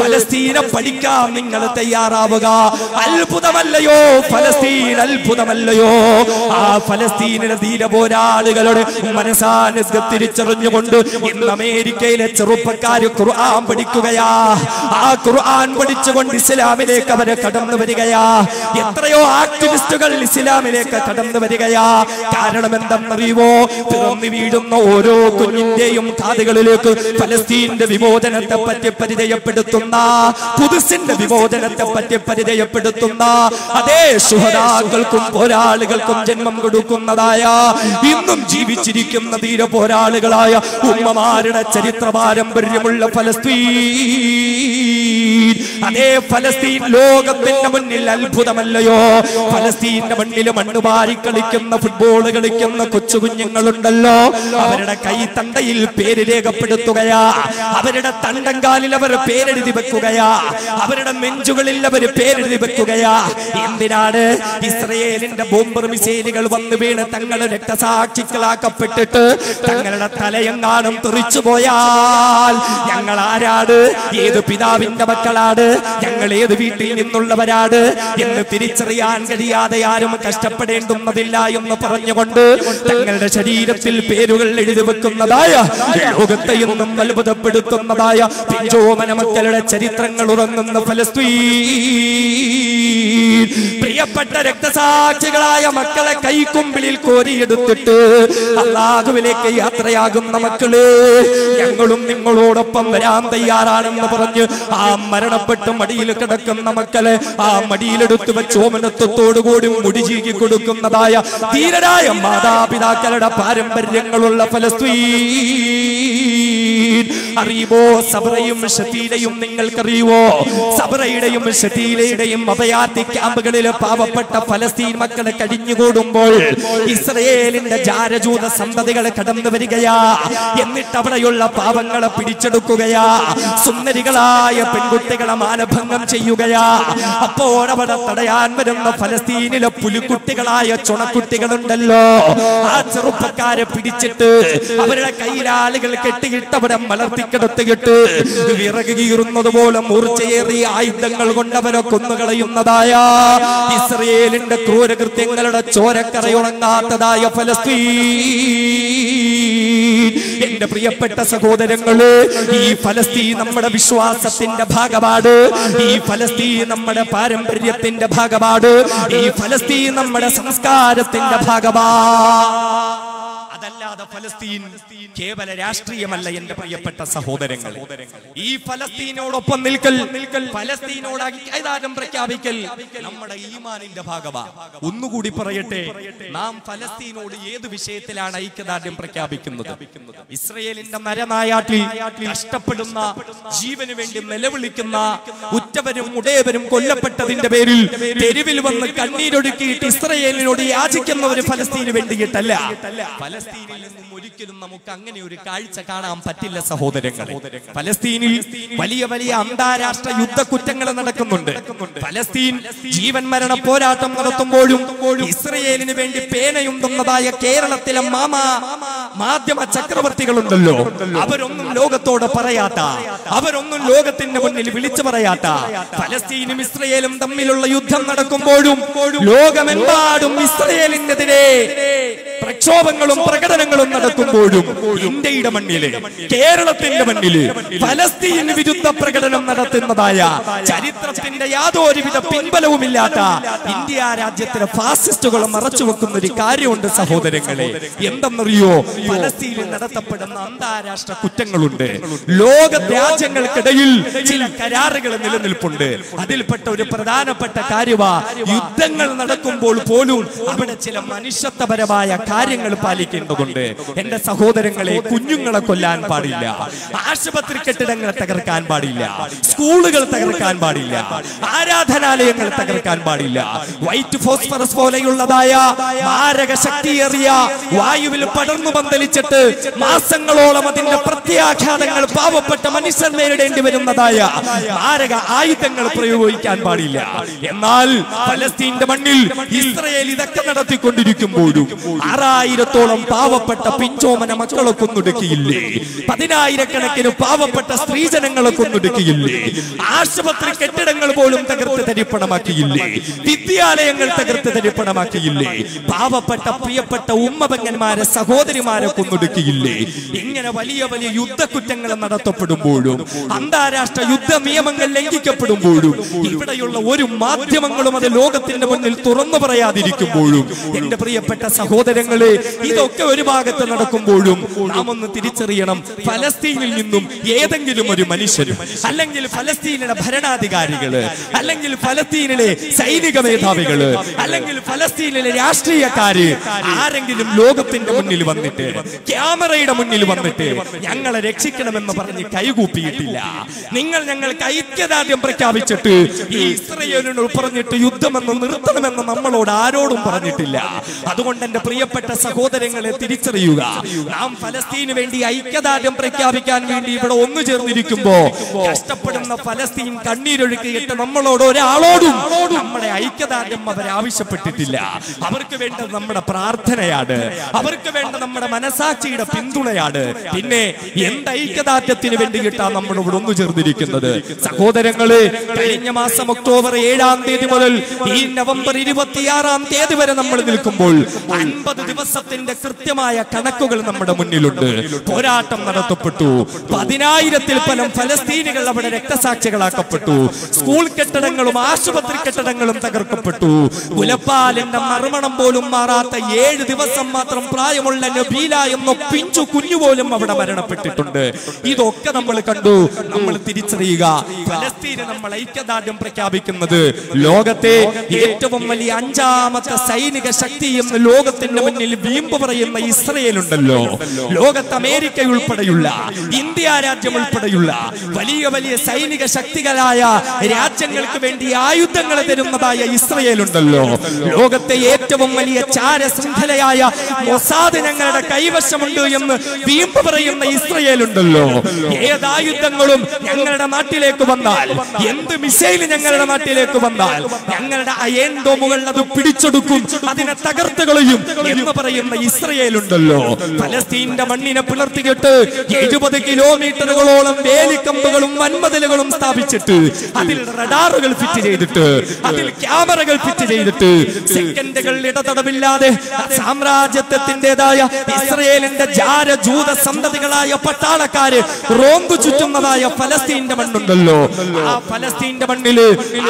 ഫലസ്തീനെ പഠിക്കാൻ നിങ്ങൾ തയ്യാറാവുക. അത്ഭുതമല്ലയോ? ഫലസ്തീൻ അത്ഭുതമല്ലയോ? ആ ഫലസ്തീനിലെ ധീര പോരാളികളുടെ മനസാന്നിധ്യം തിരിച്ചറിഞ്ഞുകൊണ്ട് ഇന്ന് അമേരിക്കയിലെ ചെറുപ്പക്കാര് ഖുർആൻ പഠിക്കുകയാ. ആ ഖുർആൻ പഠിച്ചുകൊണ്ട് ഇസ്ലാമിലേക്ക് അവരെ കടന്നു വരികയാ. എത്രയോ ആക്ടിവിസ്റ്റുകൾ ഇസ്ലാമിലേക്ക് കടന്നു വരികയാ. കാരണം എന്തെന്നറിയുമോ പിറന്നു വീഴുന്ന ഓരോ കുഞ്ഞിന്റെയും കാതുകളിലേക്ക് ഫലസ്തീന്റെ വിമോചനത്തെ പറ്റി പരിചയപ്പെടുത്തുന്ന പുതുസിന്റെ വിമോചനത്തെ പറ്റി പരിചയപ്പെടുത്തുന്ന അതേ സുഹതാക്കൾക്കും പോരാളികൾക്കും ജന്മം കൊടുക്കുന്നതായ ഇന്നും ജീവിച്ചിരിക്കുന്ന ധീര പോരാളികളായ ഉമ്മമാരുടെ ചരിത്ര പാരമ്പര്യമുള്ള ഫലസ്തീൻ. അതേ ഫലസ്തീൻ ലോകത്തിന്റെ മുന്നിൽ അത്ഭുതമല്ലയോ? ഫലസ്തീന്റെ മണ്ണിൽ മണ്ണ് വാരി കളിക്കുന്ന ഫുട്ബോൾ കളിക്കുന്ന കൊച്ചു കുഞ്ഞുങ്ങളുണ്ടല്ലോ. അവരുടെ കൈ തണ്ടയിൽ പേര് രേഖപ്പെടുത്തുകയാ. അവരുടെ തണ്ടങ്കാലിൽ അവർ പേരെഴുതി വെക്കുകയാ. അവരുടെ നെഞ്ചുകളിൽ അവർ പേരെഴുതി വെക്കുകയാ. എന്തിനാണ് ഇസ്രയേലിന്റെ ബോംബർ മിസൈലുകൾ വന്ന് വീണ് തങ്ങൾ രക്തസാക്ഷികളാക്കപ്പെട്ടിട്ട് തങ്ങളുടെ തലയെങ്ങാനും തെറിച്ചു പോയാൽ ഞങ്ങൾ ആരാണ്? ഏത് പിതാവിന്റെ മക്കളാണ് ഞങ്ങൾ ഏത് വീട്ടിൽ നിന്നുള്ളവരാണ് എന്ന് തിരിച്ചറിയാൻ കഴിയാതെ ആരും കഷ്ടപ്പെടേണ്ടുന്നതില്ല എന്ന് പറഞ്ഞുകൊണ്ട് തങ്ങളുടെ ശരീരത്തിൽ പേരുകൾ എഴുതി വെക്കുന്നതായ ലോകത്തെ എന്നും അത്ഭുതപ്പെടുത്തുന്നതായ പിഞ്ചോമന മക്കളുടെ ചരിത്രങ്ങൾ ഉറങ്ങുന്ന ഫലസ്തീൻ. പ്രിയപ്പെട്ട രക്തസാക്ഷികളായ മക്കളെ കൈക്കുമ്പിളിൽ കോരിയെടുത്തിട്ട് അള്ളാഹുവിലേക്ക് യാത്രയാകുന്ന മക്കൾ ഞങ്ങളും നിങ്ങളോടൊപ്പം വരാൻ തയ്യാറാണെന്ന് പറഞ്ഞ് ആ മരണപ്പെട്ട് മടിയിൽ കിടക്കുന്ന മക്കളെ ആ മടിയിലെടുത്ത് വെച്ചോമനത്വത്തോടുകൂടി മുടിചീകി മുടി കൊടുക്കുന്നതായ ധീരരായ മാതാപിതാക്കളുടെ പാരമ്പര്യങ്ങളുള്ള ഫലസ്തീൻ. അറിയുമോ സബറയും ഷതീലയും നിങ്ങൾക്കറിയുമോ സബറയുടെയും ഷത്തീലയുടെയും അഭയാർത്ഥി ക്യാമ്പുകളിലെ പാവപ്പെട്ട ഫലസ്തീൻ മക്കളെ കഴിഞ്ഞുകൂടുമ്പോൾ ഇസ്രയേലിന്റെ ജാരജൂത സന്തതികളെ കടന്നു വരികയാ. എന്നിട്ട് അവിടെയുള്ള പാവങ്ങളെ പിടിച്ചെടുക്കുകയാ. സുന്ദരികളായ പെൺകുട്ടികളെ മാനഭംഗം ചെയ്യുകയാ. അപ്പോൾ അവിടെ തടയാൻ വരുന്ന ഫലസ്തീനിലെ പുലിക്കുട്ടികളായ ചുണക്കുട്ടികളുണ്ടല്ലോ. ആ ചെറുപ്പക്കാരെ പിടിച്ചിട്ട് അവരുടെ കയ്യിലാളുകൾ കെട്ടിയിട്ട് അവിടെ മലർത്തിക്കിടത്തിയിട്ട് വിറക് കീറുന്നത് പോലെ മൂർച്ചയേറിയ ആയുധങ്ങൾ കൊണ്ടവരെ കൊന്നുകളയുന്നതായ ഇസ്രയേലിന്റെ ക്രൂരകൃത്യങ്ങളുടെ ചോരക്കറയുണങ്ങാത്തതായ ഫലസ്തീൻ. എന്റെ പ്രിയപ്പെട്ട സഹോദരങ്ങൾ ഈ ഫലസ്തീൻ നമ്മുടെ വിശ്വാസത്തിന്റെ ഭാഗമാണ്. ഈ ഫലസ്തീൻ നമ്മുടെ പാരമ്പര്യത്തിന്റെ ഭാഗമാണ്. ഈ ഫലസ്തീൻ നമ്മുടെ സംസ്കാരത്തിന്റെ ഭാഗമാ. അതല്ലാതെ ഫലസ്തീൻ കേവല രാഷ്ട്രീയമല്ല എന്റെ പ്രിയപ്പെട്ട സഹോദരങ്ങൾ ഈ ഫലസ്തീനോടൊപ്പം നിൽക്കൽ ഫലസ്തീനോട് ഐതാരം പ്രഖ്യാപിക്കൽ നമ്മുടെ ഈമാനിന്റെ ഭാഗമാ. ഒന്നുകൂടി പറയട്ടെ നാം ഫലസ്തീനോട് ഏത് വിഷയത്തിലാണ് ഐക്യദാർഢ്യം പ്രഖ്യാപിക്കുന്നത്? ഇസ്രയേലിന്റെ നരനായാട്ടിൽ കഷ്ടപ്പെടുന്ന ജീവന് വേണ്ടി നിലവിളിക്കുന്ന ഉറ്റവരും ഉടയവരും കൊല്ലപ്പെട്ടതിന്റെ പേരിൽ തെരുവിൽ വന്ന് കണ്ണീരൊടുക്കിയിട്ട് ഇസ്രയേലിനോട് യാചിക്കുന്ന ഒരു ഫലസ്തീന് വേണ്ടിയിട്ടല്ല. ഫലസ്തീനിൽ നിന്നും ഒരിക്കലും നമുക്ക് അങ്ങനെ ഒരു കാഴ്ച കാണാൻ പറ്റില്ല സഹോദരങ്ങളെ. ഫലസ്തീനിൽ വലിയ വലിയ അന്താരാഷ്ട്ര യുദ്ധ കുറ്റങ്ങൾ നടക്കുന്നുണ്ട്. ഫലസ്തീൻ ജീവൻ മരണ പോരാട്ടം നടത്തുമ്പോഴും ഇസ്രയേലിന് വേണ്ടി പേനയുണ്ടെന്നതായ കേരളത്തിലെ മാമ മാധ്യമ ചക്രവർത്തികളുണ്ടല്ലോ. അവരൊന്നും ലോകത്തോട് പറയാത്ത അവരൊന്നും ലോകത്തിന്റെ മുന്നിൽ വിളിച്ചു പറയാത്ത ഫലസ്തീനും ഇസ്രയേലും തമ്മിലുള്ള യുദ്ധം നടക്കുമ്പോഴും ലോകമെമ്പാടും ഇസ്രയേലിനെതിരെ പ്രക്ഷോഭങ്ങളും പ്രകടനങ്ങളും നടക്കുമ്പോഴും ഇന്ത്യയുടെ മണ്ണിൽ കേരളത്തിന്റെ മണ്ണിൽ പലസ്തീൻ വിരുദ്ധ പ്രകടനം നടത്തുന്നതായ ചരിത്രത്തിന്റെ യാതൊരുവിധ പിൻബലവുമില്ലാത്ത ഇന്ത്യ രാജ്യത്തിലെ ഫാസിസ്റ്റുകൾ മറച്ചു വെക്കുന്ന ഒരു കാര്യമുണ്ട് സഹോദരങ്ങളെ. എന്തെന്നറിയോ? പലസ്തീനിൽ നടത്തപ്പെടുന്ന അന്താരാഷ്ട്ര കുറ്റങ്ങളുണ്ട്. ലോക രാജ്യങ്ങൾക്കിടയിൽ ചില കരാറുകൾ നിലനിൽപ്പുണ്ട്. അതിൽപ്പെട്ട ഒരു പ്രധാനപ്പെട്ട കാര്യമാ യുദ്ധങ്ങൾ നടക്കുമ്പോൾ പോലും അവിടെ ചില മനുഷ്യത്വപരമായ കാര്യങ്ങൾ പാലിക്കേണ്ടതുണ്ട്. എന്റെ സഹോദരങ്ങളെ കുഞ്ഞുങ്ങളെ കൊല്ലാൻ പാടില്ല. ആശുപത്രി കെട്ടിടങ്ങൾ തകർക്കാൻ പാടില്ല. സ്കൂളുകൾ തകർക്കാൻ പാടില്ല. ആരാധനാലയങ്ങൾ തകർക്കാൻ പാടില്ല. വൈറ്റ് ഫോസ്ഫറസ് പോലെയുള്ളതായ മാരക ശക്തിയേറിയ വായുവിൽ പടർന്നു പന്തലിച്ചിട്ട് മാസങ്ങളോളം അതിന്റെ പ്രത്യാഘാതങ്ങൾ പാവപ്പെട്ട മനുഷ്യർ നേരിടേണ്ടി വരുന്നതായ മാരക ആയുധങ്ങൾ പ്രയോഗിക്കാൻ പാടില്ല. എന്നാൽ ഫലസ്തീന്റെ മണ്ണിൽ ഇസ്രയേൽ ഇതൊക്കെ നടത്തിക്കൊണ്ടിരിക്കുമ്പോഴും ആറായിരത്തോളം പാവപ്പെട്ട പിഞ്ചോമന മക്കളെ കൊന്നൊടുക്കിയില്ലേ പതിനായിരക്കണക്കിന് പാവപ്പെട്ട സ്ത്രീജനങ്ങളെ കൊന്നൊടുക്കിയില്ലേ ആശുപത്രി കെട്ടിടങ്ങൾ പോലും തകർത്ത് തരിപ്പണമാക്കിയില്ലേ? വിദ്യാലയങ്ങൾ തകർത്ത് തരിപ്പണമാക്കിയില്ലേ? പാവപ്പെട്ട പ്രിയപ്പെട്ട ഉമ്മപങ്ങന്മാരെ സഹോദരിമാരെ കൊന്നൊടുക്കിയില്ലേ? ഇങ്ങനെ വലിയ വലിയ യുദ്ധക്കുറ്റങ്ങൾ നടത്തപ്പെടുമ്പോഴും അന്താരാഷ്ട്ര യുദ്ധ നിയമങ്ങൾ ലംഘിക്കപ്പെടുമ്പോഴും ഇവിടെയുള്ള ഒരു മാധ്യമങ്ങളും അത് ലോകത്തിന്റെ മുന്നിൽ തുറന്നു പറയാതിരിക്കുമ്പോഴും എന്റെ പ്രിയപ്പെട്ട സഹോദരങ്ങളെ ഇതൊക്കെ ഒരു ഭാഗത്ത് നടക്കുമ്പോഴും നാം ഒന്ന് തിരിച്ചറിയണം. ഫലസ്തീനിൽ നിന്നും ഏതെങ്കിലും ഒരു മനുഷ്യരും അല്ലെങ്കിൽ ഫലസ്തീനിലെ ഭരണാധികാരികൾ അല്ലെങ്കിൽ ഫലസ്തീനിലെ സൈനിക മേധാവികൾ അല്ലെങ്കിൽ ഫലസ്തീനിലെ രാഷ്ട്രീയക്കാര് ആരെങ്കിലും ലോകത്തിന്റെ മുന്നിൽ വന്നിട്ട് ക്യാമറയുടെ മുന്നിൽ വന്നിട്ട് ഞങ്ങളെ രക്ഷിക്കണമെന്ന് പറഞ്ഞ് കൈകൂപ്പിയിട്ടില്ല. നിങ്ങൾ ഞങ്ങൾ ഐക്യദാർഢ്യം പ്രഖ്യാപിച്ചിട്ട് ഈ ഇസ്രയേലിനോട് പറഞ്ഞിട്ട് യുദ്ധമെന്ന് നിർത്തണമെന്ന് നമ്മളോട് ആരോടും പറഞ്ഞിട്ടില്ല. അതുകൊണ്ട് എന്റെ പ്രിയപ്പെട്ട സഹോദരങ്ങളെ തിരിച്ചറിയുക. നാം ഫലസ്തീന് വേണ്ടി ഐക്യദാർഢ്യം പ്രഖ്യാപിക്കാൻ വേണ്ടി ഇവിടെ ഒന്നു ചേർന്നിരിക്കുമ്പോ കഷ്ടപ്പെടുന്ന ഫലസ്തീൻ കണ്ണീരൊഴുക്കിയിട്ട് നമ്മളോട് ഒരാളോടും നമ്മുടെ ഐക്യദാർഢ്യം അവർ ആവശ്യപ്പെട്ടിട്ടില്ല. അവർക്ക് വേണ്ടത് നമ്മുടെ പ്രാർത്ഥനയാണ്. അവർക്ക് വേണ്ട നമ്മുടെ മനസാക്ഷിയുടെ പിന്തുണയാണ്. പിന്നെ എന്ത് ഐക്യദാർഢ്യത്തിന് വേണ്ടിയിട്ടാണ് നമ്മൾ ഇവിടെ ഒന്നു ചേർന്നിരിക്കുന്നത്. സഹോദരങ്ങൾ കഴിഞ്ഞ മാസം ഒക്ടോബർ ഏഴാം തീയതി മുതൽ ഈ നവംബർ ഇരുപത്തിയാറാം തീയതി വരെ നമ്മൾ നിൽക്കുമ്പോൾ അൻപത് ദിവസത്തിന്റെ കൃത്യമായ കണക്കുകൾ നമ്മുടെ മുന്നിലുണ്ട്. പോരാട്ടം നടത്തപ്പെട്ടു. പതിനായിരത്തിൽ പലം ഫലസ്തീനികൾ അവിടെ രക്തസാക്ഷികളാക്കപ്പെട്ടു. സ്കൂൾ കെട്ടിടങ്ങളും ആശുപത്രി കെട്ടിടങ്ങളും തകർക്കപ്പെട്ടു. മുലപ്പാലിന്റെ മറുമണം പോലും മാറാത്ത ഏഴ് ദിവസം മാത്രം പ്രായമുള്ള നബീല എന്ന പിഞ്ചു കുഞ്ഞു പോലും അവിടെ മരണപ്പെട്ടിട്ടുണ്ട്. ഇതൊക്കെ നമ്മൾ കണ്ടു. നമ്മൾ തിരിച്ചറിയുക. ഫലസ്തീന് നമ്മൾ ഐക്യദാർഢ്യം പ്രഖ്യാപിക്കുന്നത്. ലോകത്തെ ഏറ്റവും വലിയ അഞ്ചാമത്തെ സൈനിക ശക്തി എന്ന് ലോകത്തിന്റെ മുന്നിൽ വീമ്പ് പറയുന്ന ഇസ്രയേൽ ഉണ്ടല്ലോ ലോകത്ത് അമേരിക്ക ഉൾപ്പെടെയുള്ള ഇന്ത്യ രാജ്യം ഉൾപ്പെടെയുള്ള വലിയ വലിയ സൈനിക ശക്തികളായ രാജ്യങ്ങൾക്ക് വേണ്ടി ആയുധങ്ങൾ തരുന്നതായ ഇസ്രയേൽ ഉണ്ടല്ലോ ലോകത്തെ ഏറ്റവും വലിയ ചാര ശൃംഖലയായ മൊസാദ് ഞങ്ങളുടെ കൈവശമുണ്ട്. എന്ന് വീമ്പ് പറയുന്ന ഇസ്രയേൽ ഉണ്ടല്ലോ ഏതായുധങ്ങളും ഞങ്ങളുടെ നാട്ടിലേക്ക് വന്നാൽ? എന്ത് മിസൈൽ ഞങ്ങളുടെ നാട്ടിലേക്ക് വന്നാൽ? ഞങ്ങളുടെ അയൺ ഡോമുകൾ അത് പിടിച്ചെടുക്കും അതിനെ തകർത്ത് കളയും എന്ന് പറയുന്ന ഇസ്രയേൽ ഉണ്ടല്ലോ ഫലസ്തീന്റെ മണ്ണിനെ പിളർത്തിയിട്ട് എഴുപത് കിലോമീറ്ററുകളോളം വേലിക്കമ്പുകളും വൻമതിലുകളും സ്ഥാപിച്ചിട്ട് അതിൽ റഡാറുകൾ ഫിറ്റ് ചെയ്തിട്ട് അതിൽ ക്യാമറകൾ ഫിറ്റ് ചെയ്തിട്ട് സെക്കൻഡുകൾ ഇടതടവില്ലാതെ സാമ്രാജ്യത്വത്തിന്റേതായ ഇസ്രയേലിന്റെ ജാര ജൂത സന്തതികളായ പട്ടാളക്കാര് റോന്തു ചുറ്റുന്നതായ ഫലസ്തീന്റെ മണ്ണുണ്ടല്ലോ. ആ ഫലസ്തീന്റെ മണ്ണിൽ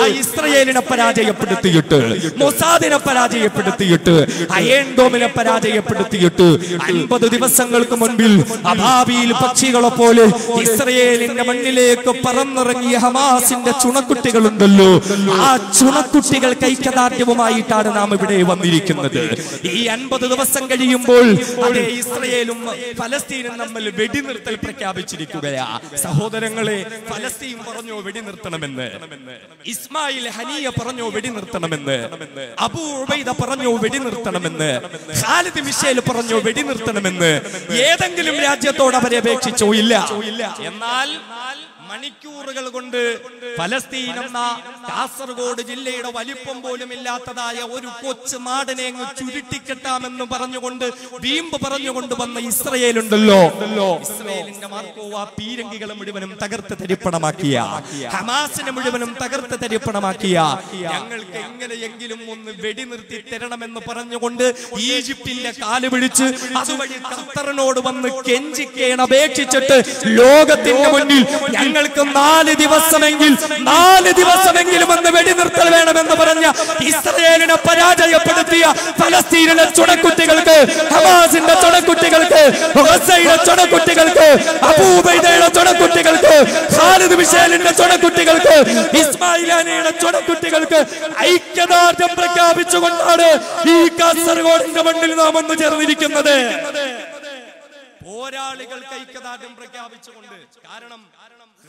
ആ ഇസ്രയേലിനെ പരാജയപ്പെടുത്തിയിട്ട് മൊസാദിനെ പരാജയപ്പെടുത്തിയിട്ട് അയേൻഡോമിനെ പരാജയപ്പെടുത്തിയിട്ട് അൻപത് ദിവസങ്ങൾക്ക് മുൻപിൽ അഭാവിയിൽ പക്ഷികളെ പോലെ ഇസ്രയേലിന്റെ മണ്ണിലേക്ക് പറന്നിറങ്ങിയ ഹമാസിന്റെ ചുണക്കുട്ടികളുണ്ടല്ലോ. ആ ചുണക്കുട്ടികൾ കൈക്കദാർഢ്യവുമായിട്ടാണ് നാം ഇവിടെ വന്നിരിക്കുന്നത്. ഈ അൻപത് ദിവസം കഴിയുമ്പോൾ അതേ ഇസ്രയേലും ഫലസ്തീനും നമ്മൾ വെടിനിർത്തൽ പ്രഖ്യാപിച്ചിരിക്കുകയാ. സഹോദരങ്ങളെ ഫലസ്തീൻ പറഞ്ഞോ വെടിനിർത്തണമെന്ന്. ഇസ്മായിൽ ഹനിയ പറഞ്ഞോ വെടിനിർത്തണമെന്ന്. അബൂ ഉബൈദ പറഞ്ഞോ വെടിനിർത്തണമെന്ന്. ഖാലിദ് മിഷേൽ പറഞ്ഞോ വെടിനിർത്തണമെന്ന്. ഏതെങ്കിലും രാജ്യത്തോട് അവരെ അപേക്ഷിച്ചോ ഇല്ല. എന്നാൽ മണിക്കൂറുകൾ കൊണ്ട് ഫലസ്തീൻ എന്ന കാസർഗോഡ് ജില്ലയുടെ വലിപ്പം പോലും ഇല്ലാത്തതായ ഒരു കൊച്ചു നാടിനെ അങ്ങ് ചുരുട്ടിക്കെട്ടാമെന്ന് പറഞ്ഞുകൊണ്ട് വീമ്പ് പറഞ്ഞുകൊണ്ട് വന്ന ഇസ്രയേൽ ഉണ്ടല്ലോ ഇസ്രയേലിന്റെ മാർക്കോവ പീരങ്കികളെ മുഴുവനും തകർത്ത് തരിപ്പണമാക്കിയ ഹമാസിനെ മുഴുവനും തകർത്ത് തരിപ്പണമാക്കിയ ഞങ്ങൾക്ക് എങ്ങനെയെങ്കിലും ഒന്ന് വെടി നിർത്തി തരണമെന്ന് പറഞ്ഞുകൊണ്ട് ഈജിപ്തിന്റെ കാൽ പിടിച്ച് അതുവഴി ഖത്തറിനോട് വന്ന് കെഞ്ചിക്കേൺ അപേക്ഷിച്ചിട്ട് ലോകത്തിന്റെ മുന്നിൽ ഞങ്ങൾക്ക് നാല് ദിവസമെങ്കിൽ നാല് ദിവസമെങ്കിലും ഒന്ന് വെടിനിർത്തൽ വേണമെന്ന് പറഞ്ഞ ഇസ്രയേലിനെ പരാജയപ്പെടുത്തിയ ഫലസ്തീനിലെ ചുണക്കുട്ടികൾക്ക് ഹമാസിന്റെ ചുണക്കുട്ടികൾക്ക് ചുണക്കുട്ടികൾക്ക് അബൂബൈദയുടെ ചുണക്കുട്ടികൾക്ക് ഖാലിദ് മിഷേലിന്റെ ചുണക്കുട്ടികൾക്ക് ഇസ്മായിലാനിയുടെ ചുണക്കുട്ടികൾക്ക് ഐക്യദാർഢ്യം പ്രഖ്യാപിച്ചുകൊണ്ടാണ് ഈ കാസർഗോഡിന്റെ മണ്ണിൽ നാം ഒന്ന് ചേർന്നിരിക്കുന്നത്. പോരാളികൾ ഐക്യദാർഢ്യം പ്രഖ്യാപിച്ചുകൊണ്ട്. കാരണം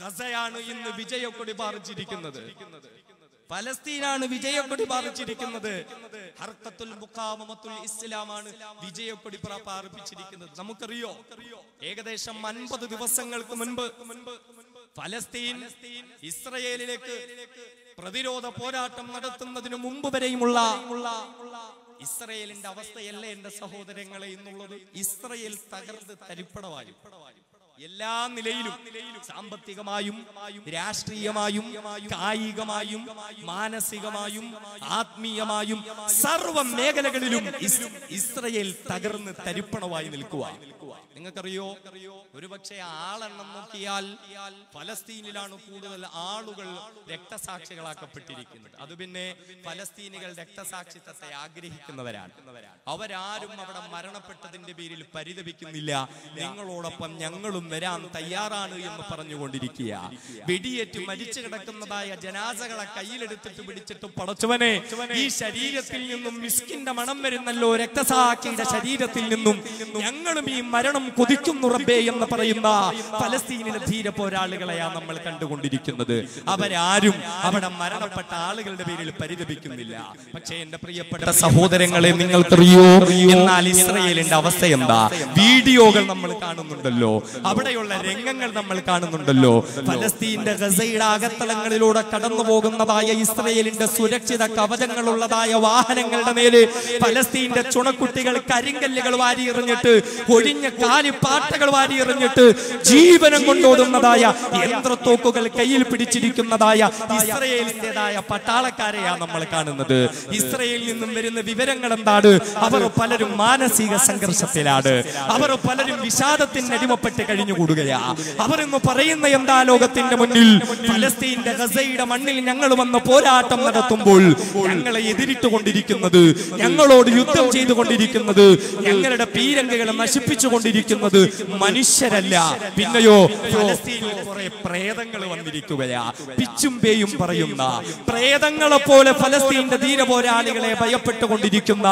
ഗസയാണ് ഇന്ന് വിജയക്കൊടി പാറിച്ചിരിക്കുന്നത്. ഫലസ്തീനാണ് വിജയക്കൊടി പാറിച്ചിരിക്കുന്നത്. ഇസ്ലാമാണ് വിജയക്കൊടി പാർപ്പിച്ചിരിക്കുന്നത് നമുക്കറിയോ? ഏകദേശം അൻപത് ദിവസങ്ങൾക്ക് മുൻപ് ഫലസ്തീൻ ഇസ്രയേലിലേക്ക് പ്രതിരോധ പോരാട്ടം നടത്തുന്നതിന് മുമ്പ് വരെയുമുള്ള ഇസ്രയേലിന്റെ അവസ്ഥയല്ല എന്റെ സഹോദരങ്ങളെ എന്നുള്ളത്? ഇസ്രയേൽ തകർന്ന് തരിപ്പടമായി എല്ലാ നിലയിലും സാമ്പത്തികമായും രാഷ്ട്രീയമായും കായികമായും മാനസികമായും ആത്മീയമായും സർവ മേഖലകളിലും ഇസ്- ഇസ്രയേൽ തകർന്ന് തരിപ്പണമായി നിൽക്കുക നിങ്ങൾക്കറിയോ? ഒരുപക്ഷെ ആളെണ്ണം നോക്കിയാൽ ഫലസ്തീനിലാണ് കൂടുതൽ ആളുകൾ രക്തസാക്ഷികളാക്കപ്പെട്ടിരിക്കുന്നത്. അത് പിന്നെ ഫലസ്തീനികൾ രക്തസാക്ഷിത്വത്തെ ആഗ്രഹിക്കുന്നവരാണ്. അവരാരും അവിടെ മരണപ്പെട്ടതിന്റെ പേരിൽ പരിതപിക്കുന്നില്ല. നിങ്ങളോടൊപ്പം ഞങ്ങളും വരാൻ തയ്യാറാണ് എന്ന് പറഞ്ഞുകൊണ്ടിരിക്കുക. വെടിയേറ്റ് മരിച്ചു കിടക്കുന്നതായ ജനാസകളെ കയ്യിലെടുത്തിട്ട് പിടിച്ചിട്ട് പടച്ചവനെ ഈ ശരീരത്തിൽ നിന്നും മിസ്കിന്റെ മണം വരുന്നല്ലോ രക്തസാക്ഷിയുടെ ശരീരത്തിൽ നിന്നും. ഞങ്ങളും ഈ മരണം കൊതിക്കുന്നു റബ്ബേ എന്ന് പറയുന്ന ഫലസ്തീനിലെ ധീര പോരാളികളെയാണ് നമ്മൾ കണ്ടുകൊണ്ടിരിക്കുന്നത്. അവരാരും അവിടെ മരണപ്പെട്ട ആളുകളുടെ പേരിൽ പരിതപിക്കുന്നില്ല. പക്ഷേ എന്റെ പ്രിയപ്പെട്ട സഹോദരങ്ങളെ നിങ്ങൾക്കറിയോ? എന്നാൽ ഇസ്രയേലിന്റെ അവസ്ഥ എന്താ? വീഡിയോകൾ നമ്മൾ കാണുന്നുണ്ടല്ലോ. അവിടെയുള്ള രംഗങ്ങൾ നമ്മൾ കാണുന്നുണ്ടല്ലോ. ഫലസ്തീന്റെ ഗസയുടെ അകത്തളങ്ങളിലൂടെ കടന്നു പോകുന്നതായ ഇസ്രയേലിന്റെ സുരക്ഷിത കവചങ്ങളുള്ളതായ വാഹനങ്ങളുടെ മേൽ ഫലസ്തീന്റെ ചുണക്കുട്ടികൾ കരിങ്കല്ലുകൾ വാരി എറിഞ്ഞിട്ട് ഒഴിഞ്ഞ പാട്ടകൾ വാരി എറിഞ്ഞിട്ട് ജീവനം കൊണ്ടോടുന്നതായ യന്ത്രത്തോക്കുകൾ കയ്യിൽ പിടിച്ചിരിക്കുന്നതായ ഇസ്രയേലിന്റേതായ പട്ടാളക്കാരെയാണ് നമ്മൾ കാണുന്നത്. ഇസ്രയേലിൽ നിന്നും വരുന്ന വിവരങ്ങൾ എന്താണ് അവർ പലരും മാനസിക സംഘർഷത്തിലാണ്. അവർ പലരും വിഷാദത്തിന് അടിമപ്പെട്ട് കഴിഞ്ഞുകൂടുകയാ. അവരെന്ന് പറയുന്ന എന്താ ലോകത്തിന്റെ മുന്നിൽ? ഫലസ്തീന്റെ ഗസയുടെ മണ്ണിൽ ഞങ്ങൾ വന്ന് പോരാട്ടം നടത്തുമ്പോൾ ഞങ്ങളെ എതിരിട്ട് കൊണ്ടിരിക്കുന്നത് ഞങ്ങളോട് യുദ്ധം ചെയ്തുകൊണ്ടിരിക്കുന്നത് ഞങ്ങളുടെ പീരങ്കകളെ നശിപ്പിച്ചു കൊണ്ടിരിക്കുന്നത് മനുഷ്യരല്ല. പിന്നെയോ കുറെ പ്രേതങ്ങൾ വന്നിരിക്കുകയാ. പിച്ചും പേയും പറയുന്ന പ്രേതങ്ങളെ പോലെ ഫലസ്തീന്റെ ധീരപോരാളികളെ ഭയപ്പെട്ടുകൊണ്ടിരിക്കുന്ന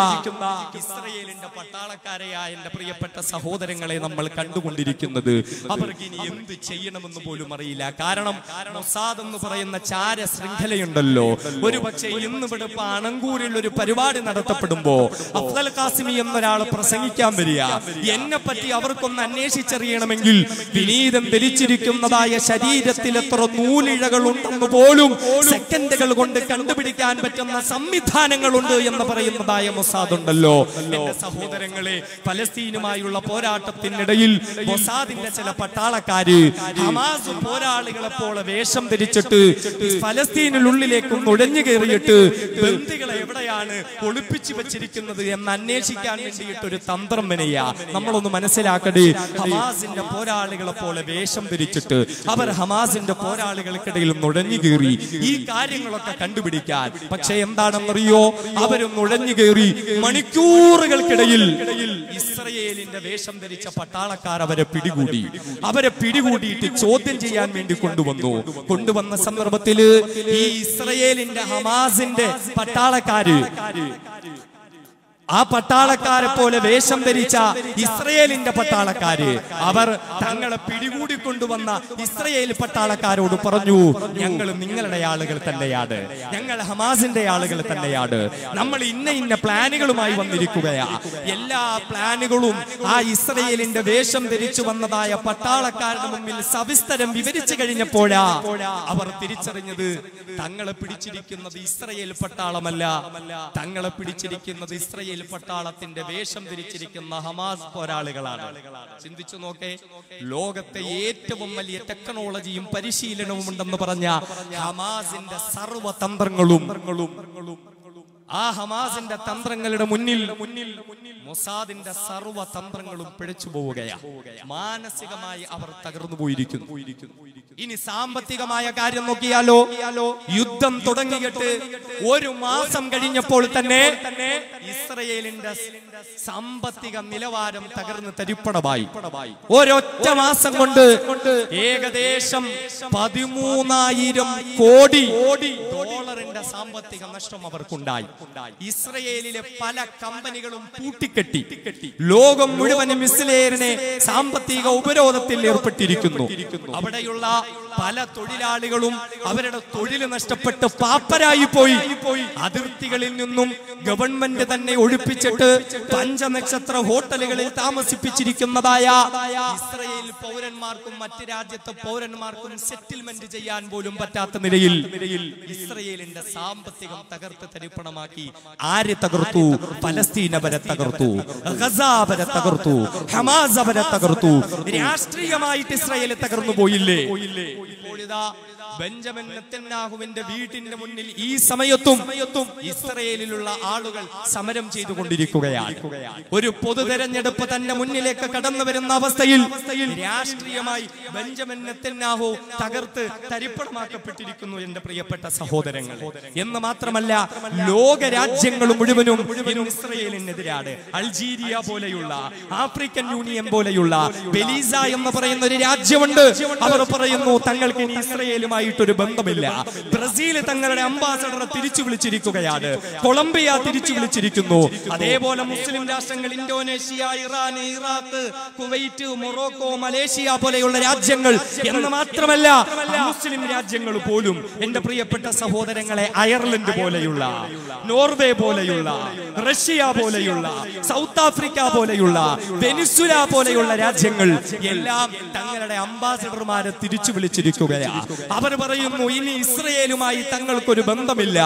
ഇസ്രയേലിന്റെ പട്ടാളക്കാരെയായ എന്റെ പ്രിയപ്പെട്ട സഹോദരങ്ങളെ നമ്മൾ കണ്ടുകൊണ്ടിരിക്കുന്നത്. അവർക്ക് ഇനി എന്ത് ചെയ്യണമെന്ന് പോലും അറിയില്ല. കാരണം മൊസാദ് എന്ന് പറയുന്ന ചാര ശൃംഖലയുണ്ടല്ലോ ഒരു പക്ഷേ ഇന്ന് ഇവിടെ അണങ്കൂരിൽ ഒരു പരിപാടി നടത്തപ്പെടുമ്പോ അഫ്സൽ കാസിമി എന്നൊരാൾ പ്രസംഗിക്കാൻ വരിക. എന്നെ പറ്റി അവർക്കൊന്ന് അന്വേഷിച്ചറിയണമെങ്കിൽ വിനീതം ധരിച്ചിരിക്കുന്നതായ ശരീരത്തിൽ എത്ര നൂലിഴകൾ ഉണ്ടെന്ന് പോലും സെക്കൻഡുകൾ കൊണ്ട് കണ്ടുപിടിക്കാൻ പറ്റുന്ന സംവിധാനങ്ങളുണ്ട് എന്ന് പറയുന്നതായ മൊസാദ് ഉണ്ടല്ലോ എന്റെ സഹോദരങ്ങളെ പലസ്തീനുമായുള്ള പോരാട്ടത്തിനിടയിൽ മൊസാദിന്റെ ചില പട്ടാളക്കാര് ഹമാസ് പോരാളികളെ പോലെ വേഷം ധരിച്ചിട്ട് ഫലസ്തീനിനുള്ളിലേക്ക് നുഴഞ്ഞു കയറിയിട്ട് ബന്ദികളെ എവിടെയാണ് ഒളിപ്പിച്ചു വെച്ചിരിക്കുന്നത് എന്ന് അന്വേഷിക്കാൻ വേണ്ടിയിട്ട് ഒരു തന്ത്രം വിനയ നമ്മളൊന്ന് മനസ്സിലാക്കട്ടെ ഹമാസിന്റെ പോരാളികളെ പോലെ വേഷം ധരിച്ചിട്ട് അവർ ഹമാസിന്റെ പോരാളികൾക്കിടയിൽ നുഴഞ്ഞു കയറി. ഈ കാര്യങ്ങളൊക്കെ കണ്ടുപിടിക്കാൻ. പക്ഷെ എന്താണെന്നറിയോ? അവരും നുഴഞ്ഞു കയറി മണിക്കൂറുകൾക്കിടയിൽ ഇസ്രയേലിന്റെ വേഷം ധരിച്ച പട്ടാളക്കാർ അവരെ പിടികൂടി. അവരെ പിടികൂടിയിട്ട് ചോദ്യം ചെയ്യാൻ വേണ്ടി കൊണ്ടുവന്നു. കൊണ്ടുവന്ന സന്ദർഭത്തിൽ ഈ ഇസ്രയേലിന്റെ ഹമാസിന്റെ പട്ടാളക്കാര് ആ പട്ടാളക്കാരെ പോലെ വേഷം ധരിച്ച ഇസ്രയേലിന്റെ പട്ടാളക്കാര് അവർ തങ്ങളെ പിടികൂടിക്കൊണ്ടുവന്ന ഇസ്രയേൽ പട്ടാളക്കാരോട് പറഞ്ഞു ഞങ്ങൾ നിങ്ങളുടെ ആളുകൾ തന്നെയാണ്. ഞങ്ങൾ ഹമാസിന്റെ ആളുകൾ തന്നെയാണ്. നമ്മൾ ഇന്ന ഇന്ന പ്ലാനുകളുമായി വന്നിരിക്കുകയാ. എല്ലാ പ്ലാനുകളും ആ ഇസ്രയേലിന്റെ വേഷം ധരിച്ചു വന്നതായ പട്ടാളക്കാരുടെ മുമ്പിൽ സവിസ്തരം വിവരിച്ചു കഴിഞ്ഞപ്പോഴാ അവർ തിരിച്ചറിഞ്ഞത് തങ്ങളെ പിടിച്ചിരിക്കുന്നത് ഇസ്രയേൽ പട്ടാളമല്ല. തങ്ങളെ പിടിച്ചിരിക്കുന്നത് ഇസ്രയേൽ പട്ടാളത്തിന്റെ വേഷം ധരിച്ചിരിക്കുന്ന ഹമാസ് പോരാളികളാണ്. ചിന്തിച്ചു നോക്കേ ലോകത്തെ ഏറ്റവും വലിയ ടെക്നോളജിയും പരിശീലനവും ഉണ്ടെന്ന് പറഞ്ഞ ഹമാസിന്റെ സർവതന്ത്രങ്ങളും ആ ഹമാസിന്റെ തന്ത്രങ്ങളുടെ മുന്നിൽ മുന്നിൽ മൊസാദിന്റെ സർവ തന്ത്രങ്ങളും പിഴച്ചു പോവുകയാ. മാനസികമായി അവർ തകർന്നു പോയിരിക്കുന്നു. ഇനി സാമ്പത്തികമായ കാര്യം നോക്കിയാലോ? യുദ്ധം തുടങ്ങിയിട്ട് ഒരു മാസം കഴിഞ്ഞപ്പോൾ തന്നെ ഇസ്രയേലിന്റെ സാമ്പത്തിക നിലവാരം തകർന്ന് തരിപ്പണമായി. ഒരൊറ്റ മാസം കൊണ്ട് ഏകദേശം പതിമൂന്നായിരം കോടി ഡോളറിന്റെ സാമ്പത്തിക നഷ്ടം അവർക്കുണ്ടായി. ഇസ്രയേലിലെ പല കമ്പനികളും പൂട്ടിക്കെട്ടി. ലോകം മുഴുവനും ഇസ്രയേലിനെ സാമ്പത്തിക ഉപരോധത്തിൽ ഏർപ്പെട്ടിരിക്കുന്നു. അവിടെയുള്ള പല തൊഴിലാളികളും അവരുടെ തൊഴിൽ നഷ്ടപ്പെട്ട് പാപ്പരായി പോയി. അതിർത്തികളിൽ നിന്നും ഗവൺമെന്റ് തന്നെ ഒഴിപ്പിച്ചിട്ട് പഞ്ചനക്ഷത്ര ഹോട്ടലുകളിൽ താമസിപ്പിച്ചിരിക്കുന്നതായ ഇസ്രയേൽ പൗരന്മാർക്കും മറ്റ് രാജ്യത്തെ പൗരന്മാർക്കും സെറ്റിൽമെന്റ് ചെയ്യാൻ പോലും പറ്റാത്ത നിലയിൽ ഇസ്രയേലിന്റെ സാമ്പത്തികം തകർത്ത് തരിപ്പണമാക്കി. ആര് തകർത്തു? പലസ്തീനവരെ തകർത്തു. ഗസ അവരെ തകർത്തു. ഹമാസ് അവരെ തകർത്തു. രാഷ്ട്രീയമായിട്ട് ഇസ്രയേൽ തകർന്നു പോയില്ലേ? ഇപ്പോഴിതാ ബെഞ്ചമിൻ നെത്തന്യാഹുവിന്റെ വീട്ടിന്റെ മുന്നിൽ ഈ സമയത്തും ഇസ്രയേലിലുള്ള ആളുകൾ സമരം ചെയ്തുകൊണ്ടിരിക്കുകയാണ്. ഒരു പൊതു തെരഞ്ഞെടുപ്പ് തന്നെ മുന്നിലേക്ക് കടന്നു വരുന്ന അവസ്ഥയിൽ രാഷ്ട്രീയമായി ബെഞ്ചമിൻ നെത്തന്യാഹു തകർത്ത് തരിപ്പണമാക്കപ്പെട്ടിരിക്കുന്നു എന്റെ പ്രിയപ്പെട്ട സഹോദരങ്ങൾ എന്ന് മാത്രമല്ല ലോക രാജ്യങ്ങൾ മുഴുവനും മുഴുവനും ഇസ്രയേലിനെതിരാണ്. അൾജീരിയ പോലെയുള്ള ആഫ്രിക്കൻ യൂണിയൻ പോലെയുള്ള ബെലീസ എന്ന് പറയുന്ന ഒരു രാജ്യമുണ്ട്. അവർ പറയുന്നു തങ്ങൾക്ക് ഇനി ഇസ്രയേലുമായിട്ടൊരു ബന്ധമില്ല. ബ്രസീൽ തങ്ങളുടെ അംബാസഡറെ തിരിച്ചു വിളിച്ചിരിക്കുകയാണ്. കൊളംബിയ തിരിച്ചു വിളിച്ചിരിക്കുന്നു. അതേപോലെ മുസ്ലിം രാഷ്ട്രങ്ങൾ Indonesia Iran Iraq Kuwait Morocco Malaysia പോലെയുള്ള രാജ്യങ്ങൾ എന്ന് മാത്രമല്ല മുസ്ലിം രാജ്യങ്ങൾ പോലും എന്റെ പ്രിയപ്പെട്ട സഹോദരങ്ങളെ അയർലൻഡ് പോലെയുള്ള നോർവേ പോലെയുള്ള റഷ്യ പോലെയുള്ള സൗത്ത് ആഫ്രിക്ക പോലെയുള്ള വെനിസുല പോലെയുള്ള രാജ്യങ്ങൾ എല്ലാം തങ്ങളുടെ അംബാസഡർമാരെ തിരിച്ചു വിളിച്ചിരിക്കുകയാണ്. അവർ പറയുന്നു ഇനി ഇസ്രയേലുമായി തങ്ങൾക്കൊരു ബന്ധമില്ല.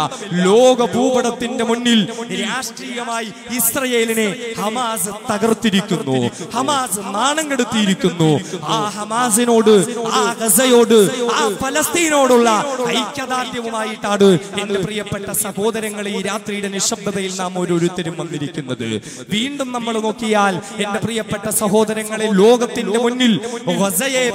ലോക ഭൂപടത്തിന്റെ മുന്നിൽ രാഷ്ട്രീയമായി ഇസ്രയേലിനെ ഹമാസ് തകർത്തിരിക്കുന്നു. ഹമാസ് നാണം കെടുത്തിയിരിക്കുന്നു. ആ ഹമാസിനോട് ആ ഗസയോട് ആ ഫലസ്തീനോടുള്ള ഐക്യദാർഢ്യവുമായിട്ടാണ് എന്റെ പ്രിയപ്പെട്ട സഹോദരങ്ങളെ ഈ രാത്രിയുടെ നിശബ്ദതയിൽ നാം ഓരോരുത്തരും വന്നിരിക്കുന്നത്. വീണ്ടും നമ്മൾ നോക്കിയാൽ എന്റെ പ്രിയപ്പെട്ട സഹോദരങ്ങളെ ലോകത്തിന്റെ മുന്നിൽ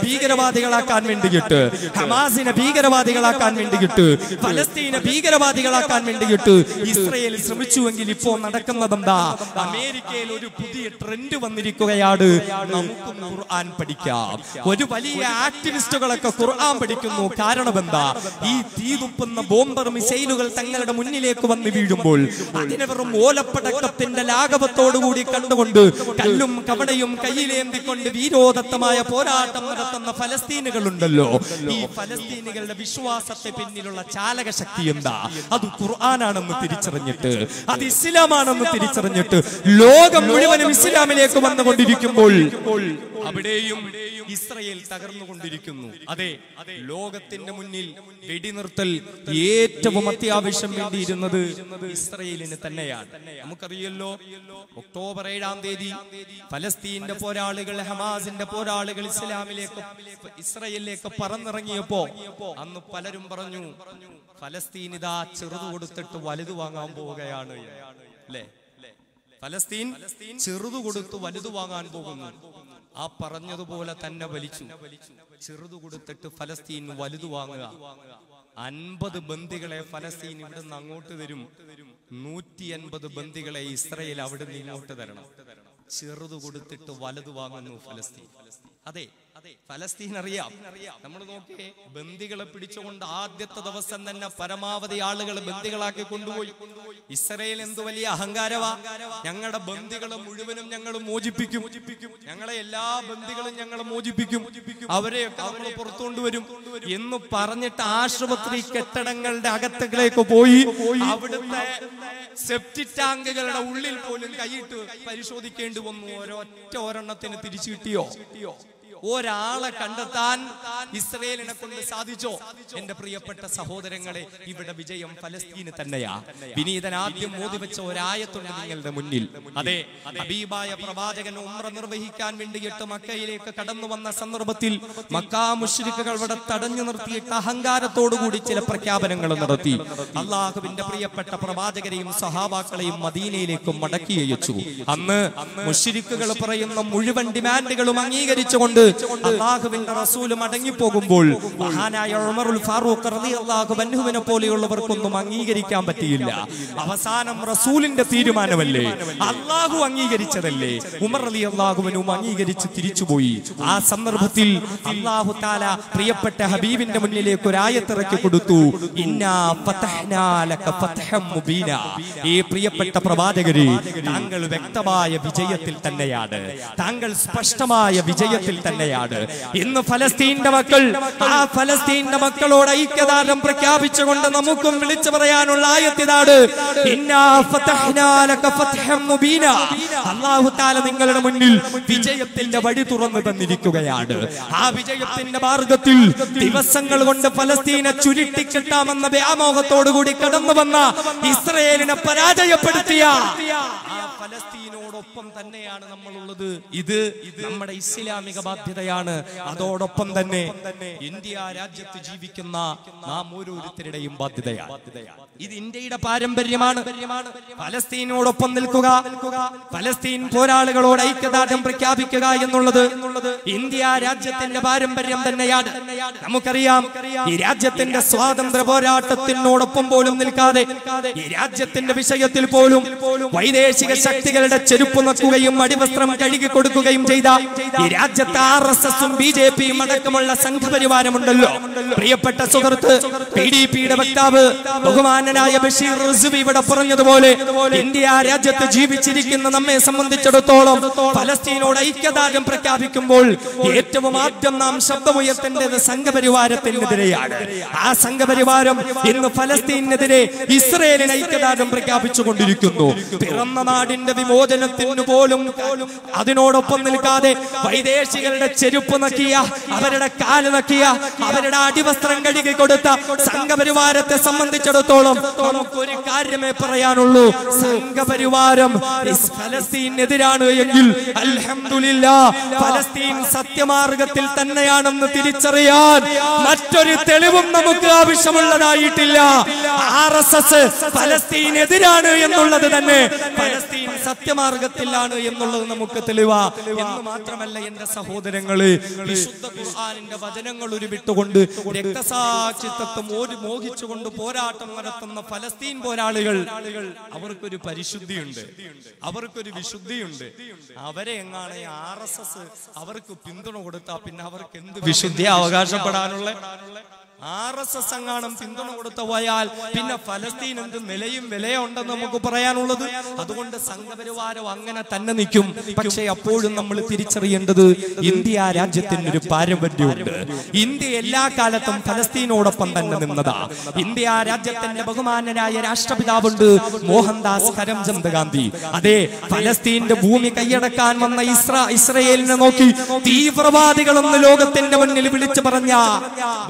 ഭീകരവാദികളാക്കാൻ വേണ്ടിയിട്ട് ഹമാസിനെ ഭീകരവാദികളാക്കാൻ വേണ്ടിയിട്ട് ഫലസ്തീനെ ഭീകരവാദികളാക്കാൻ വേണ്ടിയിട്ട് ഇസ്രയേൽ ശ്രമിച്ചുവെങ്കിൽ ഇപ്പോ നടക്കുന്നത് എന്താ അമേരിക്കയിൽ ഒരു പുതിയ ട്രെൻഡ് വന്നിരിക്കുകയാണ്. നമുക്കും ഖുർആൻ പഠിക്കാം. ഒരു വലിയ ആക്ടിവിസ്റ്റുകളൊക്കെ ഖുർആൻ പഠിക്കുന്നു. കാരണം എന്താ ഈ തീതുപ്പുന്ന ബോംബർ മിസൈലുകൾ തങ്ങളുടെ മുന്നിലേക്ക് വന്ന് വീഴുമ്പോൾ അതിനെ വെറും ഓലപ്പടക്കത്തിന്റെ ലാഘവത്തോടുകൂടി കണ്ടുകൊണ്ട് കല്ലും കവടയും കയ്യിലേന്തിക്കൊണ്ട് വീരോദത്തമായ പോരാട്ടം നടത്തുന്ന ഫലസ്തീനുകളുണ്ടല്ലോ. ഈ ഫലസ്തീനുകളുടെ വിശ്വാസത്തെ പിന്നിലുള്ള ചാലക ശക്തി എന്താ അത് ഖുർആനാണെന്ന് തിരിച്ചറിഞ്ഞിട്ട് അത് ഇസ്ലാമാണെന്ന് തിരിച്ചറിഞ്ഞിട്ട് ലോകം മുഴുവനും ഇസ്ലാമിലേക്ക് വന്നുകൊണ്ടിരിക്കുമ്പോൾ അവിടെയും ഇസ്രയേൽ തകർന്നുകൊണ്ടിരിക്കുന്നു. അതെ ലോകത്തിന്റെ മുന്നിൽ വെടിനിർത്തൽ ഏറ്റവും അത്യാവശ്യം വേണ്ടിയിരുന്നത് ഇസ്രയേലിന് തന്നെയാണ്. നമുക്കറിയല്ലോ ഒക്ടോബർ ഏഴാം തീയതി ഫലസ്തീന്റെ പോരാളികൾ ഹമാസിന്റെ പോരാളികൾ ഇസ്ലാമിലേക്ക് ഇസ്രയേലിലേക്ക് പറന്നിറങ്ങിയപ്പോ അന്ന് പലരും പറഞ്ഞു ഫലസ്തീൻ ഇതാ ചെറുതു കൊടുത്തിട്ട് വലുത് വാങ്ങാൻ പോവുകയാണ്. അല്ലേ? ഫലസ്തീൻ ചെറുതു കൊടുത്ത് വലുതു വാങ്ങാൻ പോകുന്നു. ആ പറഞ്ഞതുപോലെ തന്നെ വലിച്ചു. ചെറുതു കൊടുത്തിട്ട് ഫലസ്തീൻ വലുതു വാങ്ങുക. അൻപത് ബന്ദികളെ ഫലസ്തീൻ ഇവിടുന്ന് അങ്ങോട്ട് തരും. നൂറ്റി അൻപത് ബന്ദികളെ ഇസ്രയേൽ അവിടുന്ന് ഇങ്ങോട്ട് തരണം. ചെറുതു കൊടുത്തിട്ട് വലുതു വാങ്ങുന്നു ഫലസ്തീൻ. അതെ അതെ. ഫലസ്തീൻ അറിയാം നമ്മൾ നോക്കിയേ ബന്ദികളെ പിടിച്ചുകൊണ്ട് ആദ്യത്തെ ദിവസം തന്നെ പരമാവധി ആളുകൾ ബന്ദികളാക്കി കൊണ്ടുപോയി. ഇസ്രയേൽ എന്ത് വലിയ അഹങ്കാരവാ? ഞങ്ങളുടെ ബന്ദികളെ മുഴുവനും ഞങ്ങൾ മോചിപ്പിക്കും. ഞങ്ങളെ എല്ലാ ബന്ദികളും ഞങ്ങൾ മോചിപ്പിക്കും. അവരെ നമ്മൾ പുറത്തുകൊണ്ടുവരും എന്ന് പറഞ്ഞിട്ട് ആശുപത്രി കെട്ടിടങ്ങളുടെ അകത്തുകളേക്ക് പോയി. അവിടുത്തെ സെപ്റ്റിറ്റാങ്കുകളുടെ ഉള്ളിൽ പോലും കൈയിട്ട് പരിശോധിക്കേണ്ടി വന്നു. ഒരൊറ്റ ഒരെണ്ണത്തിന് തിരിച്ചു കിട്ടിയോ? ഒരാളെ കണ്ടെത്താൻ ഇസ്രയേലിനെ കൊണ്ട് സാധിച്ചോ? എന്റെ പ്രിയപ്പെട്ട സഹോദരങ്ങളെ ഇവിടെ വിജയം ഫലസ്തീന് തന്നെയാ. വിനീതൻ ആദ്യം മോദി വെച്ച ഒരായത്തുണ്ട് നിങ്ങളുടെ മുന്നിൽ. അതെ ഹബീബായ പ്രവാചകൻ ഉമ്ര നിർവഹിക്കാൻ വേണ്ടിയിട്ട് മക്കയിലേക്ക് കടന്നു വന്ന സന്ദർഭത്തിൽ മക്കാ മുഷ്രിക്കുകൾ ഇവിടെ തടഞ്ഞു നിർത്തിയിട്ട് അഹങ്കാരത്തോടുകൂടി ചില പ്രഖ്യാപനങ്ങൾ നടത്തി. അള്ളാഹുവിന്റെ പ്രിയപ്പെട്ട പ്രവാചകരെയും സഹാബാക്കളെയും മദീനയിലേക്കും മടക്കി അയച്ചു. അന്ന് മുഷിരിക്കുകൾ പറയുന്ന മുഴുവൻ ഡിമാൻഡുകളും അംഗീകരിച്ചുകൊണ്ട് അള്ളാഹുവിന്റെ റസൂൽ മടങ്ങിപ്പോകുമ്പോൾ മഹാനായ ഉമറുൽ ഫാറൂഖ് റളിയല്ലാഹു അൻഹുവിനെ പോലെയുള്ളവർക്കൊന്നും അംഗീകരിക്കാൻ പറ്റിയില്ല. അവസാനം റസൂലിന്റെ തീരുമാനമല്ലേ? അള്ളാഹു അംഗീകരിച്ചതല്ലേ? ഉമർ അലി അള്ളാഹുവിനും അംഗീകരിച്ച് തിരിച്ചുപോയി. ആ സന്ദർഭത്തിൽ അള്ളാഹു താല പ്രിയപ്പെട്ട ഹബീബിന്റെ മുന്നിലേക്ക് ഒരു ആയത്തിറക്കി കൊടുത്തു. ഈ പ്രിയപ്പെട്ട പ്രവാചകരെ താങ്കൾ വ്യക്തമായ വിജയത്തിൽ തന്നെയാണ്. താങ്കൾ സ്പഷ്ടമായ വിജയത്തിൽ തന്നെയാണ്. ഇന്ന് ഫലസ്തീന്റെ മക്കൾ ആ ഫലസ്തീന്റെ മക്കളോട് ഐക്യദാർഢ്യം പ്രഖ്യാപിച്ചുകൊണ്ട് നമുക്കും വിളിച്ചു പറയാനുള്ള ആയത്തിനാണ് തആല നിങ്ങളുടെ മുന്നിൽ വിജയത്തിന്റെ വഴി തുറന്നു തന്നിരിക്കുകയാണ്. ആ വിജയത്തിന്റെ മാർഗത്തിൽ ദിവസങ്ങൾ കൊണ്ട് ഫലസ്തീനെ ചുരുട്ടിക്കിട്ടാമെന്ന വ്യാമോഹത്തോടുകൂടി കടന്നു വന്ന ഇസ്രയേലിനെ പരാജയപ്പെടുത്തിയ ഫലസ്തീനോടൊപ്പം തന്നെയാണ് നമ്മളുള്ളത്. ഇത് നമ്മുടെ ഇസ്ലാമിക ബാധ്യതയാണ്. അതോടൊപ്പം തന്നെ ഇന്ത്യ രാജ്യത്ത് ജീവിക്കുന്ന നാം ഓരോരുത്തരുടെയും ബാധ്യതയാണ്. ഇത് ഇന്ത്യയുടെ പാരമ്പര്യമാണ്. ഫലസ്തീനോടൊപ്പം നിൽക്കുക. ഫലസ്തീൻ പോരാളികളോട് ഐക്യദാർഢ്യം പ്രഖ്യാപിക്കുക എന്നുള്ളത് ഇന്ത്യ രാജ്യത്തിന്റെ പാരമ്പര്യം തന്നെയാണ്. നമുക്കറിയാം ഈ രാജ്യത്തിന്റെ സ്വാതന്ത്ര്യ പോരാട്ടത്തിനോടൊപ്പം പോലും നിൽക്കാതെ ഈ രാജ്യത്തിന്റെ വിഷയത്തിൽ പോലും വൈദേശിക ശക്തികളുടെ ചെരുപ്പ് നക്കുകയും അടിവസ്ത്രം കഴുകി കൊടുക്കുകയും ചെയ്ത ഈ രാജ്യത്തെ ആർ എസ് എസും ബി ജെ പിയും അടക്കമുള്ള സംഘപരിവാരമുണ്ടല്ലോ. പ്രിയപ്പെട്ട സുഹൃത്ത് പി ഡി പിയുടെ വക്താവ് ബഹുമാനനായ ബഷീർ റിസ്വി ഇവിടെ പറഞ്ഞതുപോലെ ഇന്ത്യ രാജ്യത്ത് ജീവിച്ചിരിക്കുന്ന നമ്മെ സംബന്ധിച്ചിടത്തോളം ഫലസ്തീനോട് ഐക്യദാർഢ്യം പ്രഖ്യാപിക്കുമ്പോൾ ഏറ്റവും ആദ്യം നാം ശബ്ദമുയർത്തേണ്ടത് സംഘപരിവാരത്തിനെതിരെയാണ്. ആ സംഘപരിവാരം ഇന്ന് ഫലസ്തീനെതിരെ ഇസ്രയേലിന് ഐക്യദാർഢ്യം പ്രഖ്യാപിച്ചുകൊണ്ടിരിക്കുന്നു. പിറന്ന നാടിന്റെ വിമോചനത്തിന് പോലും അതിനോടൊപ്പം നിൽക്കാതെ വൈദേശികളുടെ ചെരുപ്പ് നക്കിയ അവരുടെ കാൽ നക്കിയ അവരുടെ അടിവസ്ത്രം കഴുകി കൊടുത്ത സംഘപരിവാരത്തെ സംബന്ധിച്ചിടത്തോളം നമുക്കൊരു കാര്യമേ പറയാനുള്ളൂ. സംഘപരിവാരം ഫലസ്തീനെതിരാണ് എങ്കിൽ അൽഹംദുലില്ലാ ഫലസ്തീൻ സത്യമാർഗത്തിൽ തന്നെയാണെന്ന് തിരിച്ചറിയാൻ മറ്റൊരു തെളിവും നമുക്ക് ആവശ്യമുള്ളതായിട്ടില്ല. ആർ എസ് എസ് ഫലസ്തീനെതിരാണ് എന്നുള്ളത് തന്നെ. ഫലസ്തീൻ സത്യമാർഗത്തിലാണ് എന്നുള്ളത് നമുക്ക് തെളിവാ. എന്ന് മാത്രമല്ല എന്റെ സഹോദരങ്ങൾ വിശുദ്ധ ഖുർആനിന്റെ വചനങ്ങൾ ഉരുവിട്ടുകൊണ്ട് രക്തസാക്ഷിത്വം ഒരു മോഹിച്ചുകൊണ്ട് പോരാട്ടം നടത്തുന്ന ഫലസ്തീൻ പോരാളികൾ അവർക്കൊരു പരിശുദ്ധിയുണ്ട് അവർക്കൊരു വിശുദ്ധിയുണ്ട്. അവരെ എങ്ങാണ് ആർ എസ് എസ് അവർക്ക് പിന്തുണ കൊടുത്താൽ പിന്നെ അവർക്ക് എന്ത് വിശുദ്ധിയെ അവകാശപ്പെടാനുള്ള? ആർ എസ് എസ് അങ്ങാണം പിന്തുണ കൊടുത്തു പോയാൽ പിന്നെ ഫലസ്തീൻ എന്ത് നിലയും വിലയുണ്ടെന്ന് നമുക്ക് പറയാനുള്ളത്? അതുകൊണ്ട് സംഘപരിവാരം അങ്ങനെ തന്നെ നിൽക്കും. പക്ഷേ അപ്പോഴും നമ്മൾ തിരിച്ചറിയേണ്ടത് ഇന്ത്യ രാജ്യത്തിന് ഒരു പാരമ്പര്യമുണ്ട്. ഇന്ത്യ എല്ലാ കാലത്തും ഫലസ്തീനോടൊപ്പം തന്നെ നിന്നതാ. ഇന്ത്യ രാജ്യത്തിന്റെ ബഹുമാനനായ രാഷ്ട്രപിതാവുണ്ട് മോഹൻദാസ് കരംചന്ദ് ഗാന്ധി. അതെ ഫലസ്തീന്റെ ഭൂമി കൈയടക്കാൻ വന്ന ഇസ്ര ഇസ്രയേലിനെ നോക്കി തീവ്രവാദികളെന്ന് ലോകത്തിന്റെ മുന്നിൽ വിളിച്ചു പറഞ്ഞ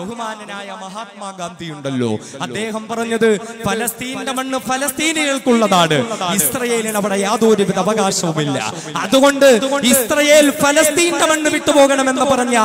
ബഹുമാനനായ മഹാത്മാഗാന്ധി ഉണ്ടല്ലോ. അദ്ദേഹം പറഞ്ഞത് ഫലസ്തീന്റെ മണ്ണ് ഫലസ്തീനികൾക്കുള്ളതാണ് ഇസ്രയേലിന് അവിടെ യാതൊരുവിധ അവകാശവുമില്ല. അതുകൊണ്ട് ഇസ്രയേൽ ഫലസ്തീന്റെ മണ്ണ് വിട്ടുപോകണമെന്ന് പറഞ്ഞ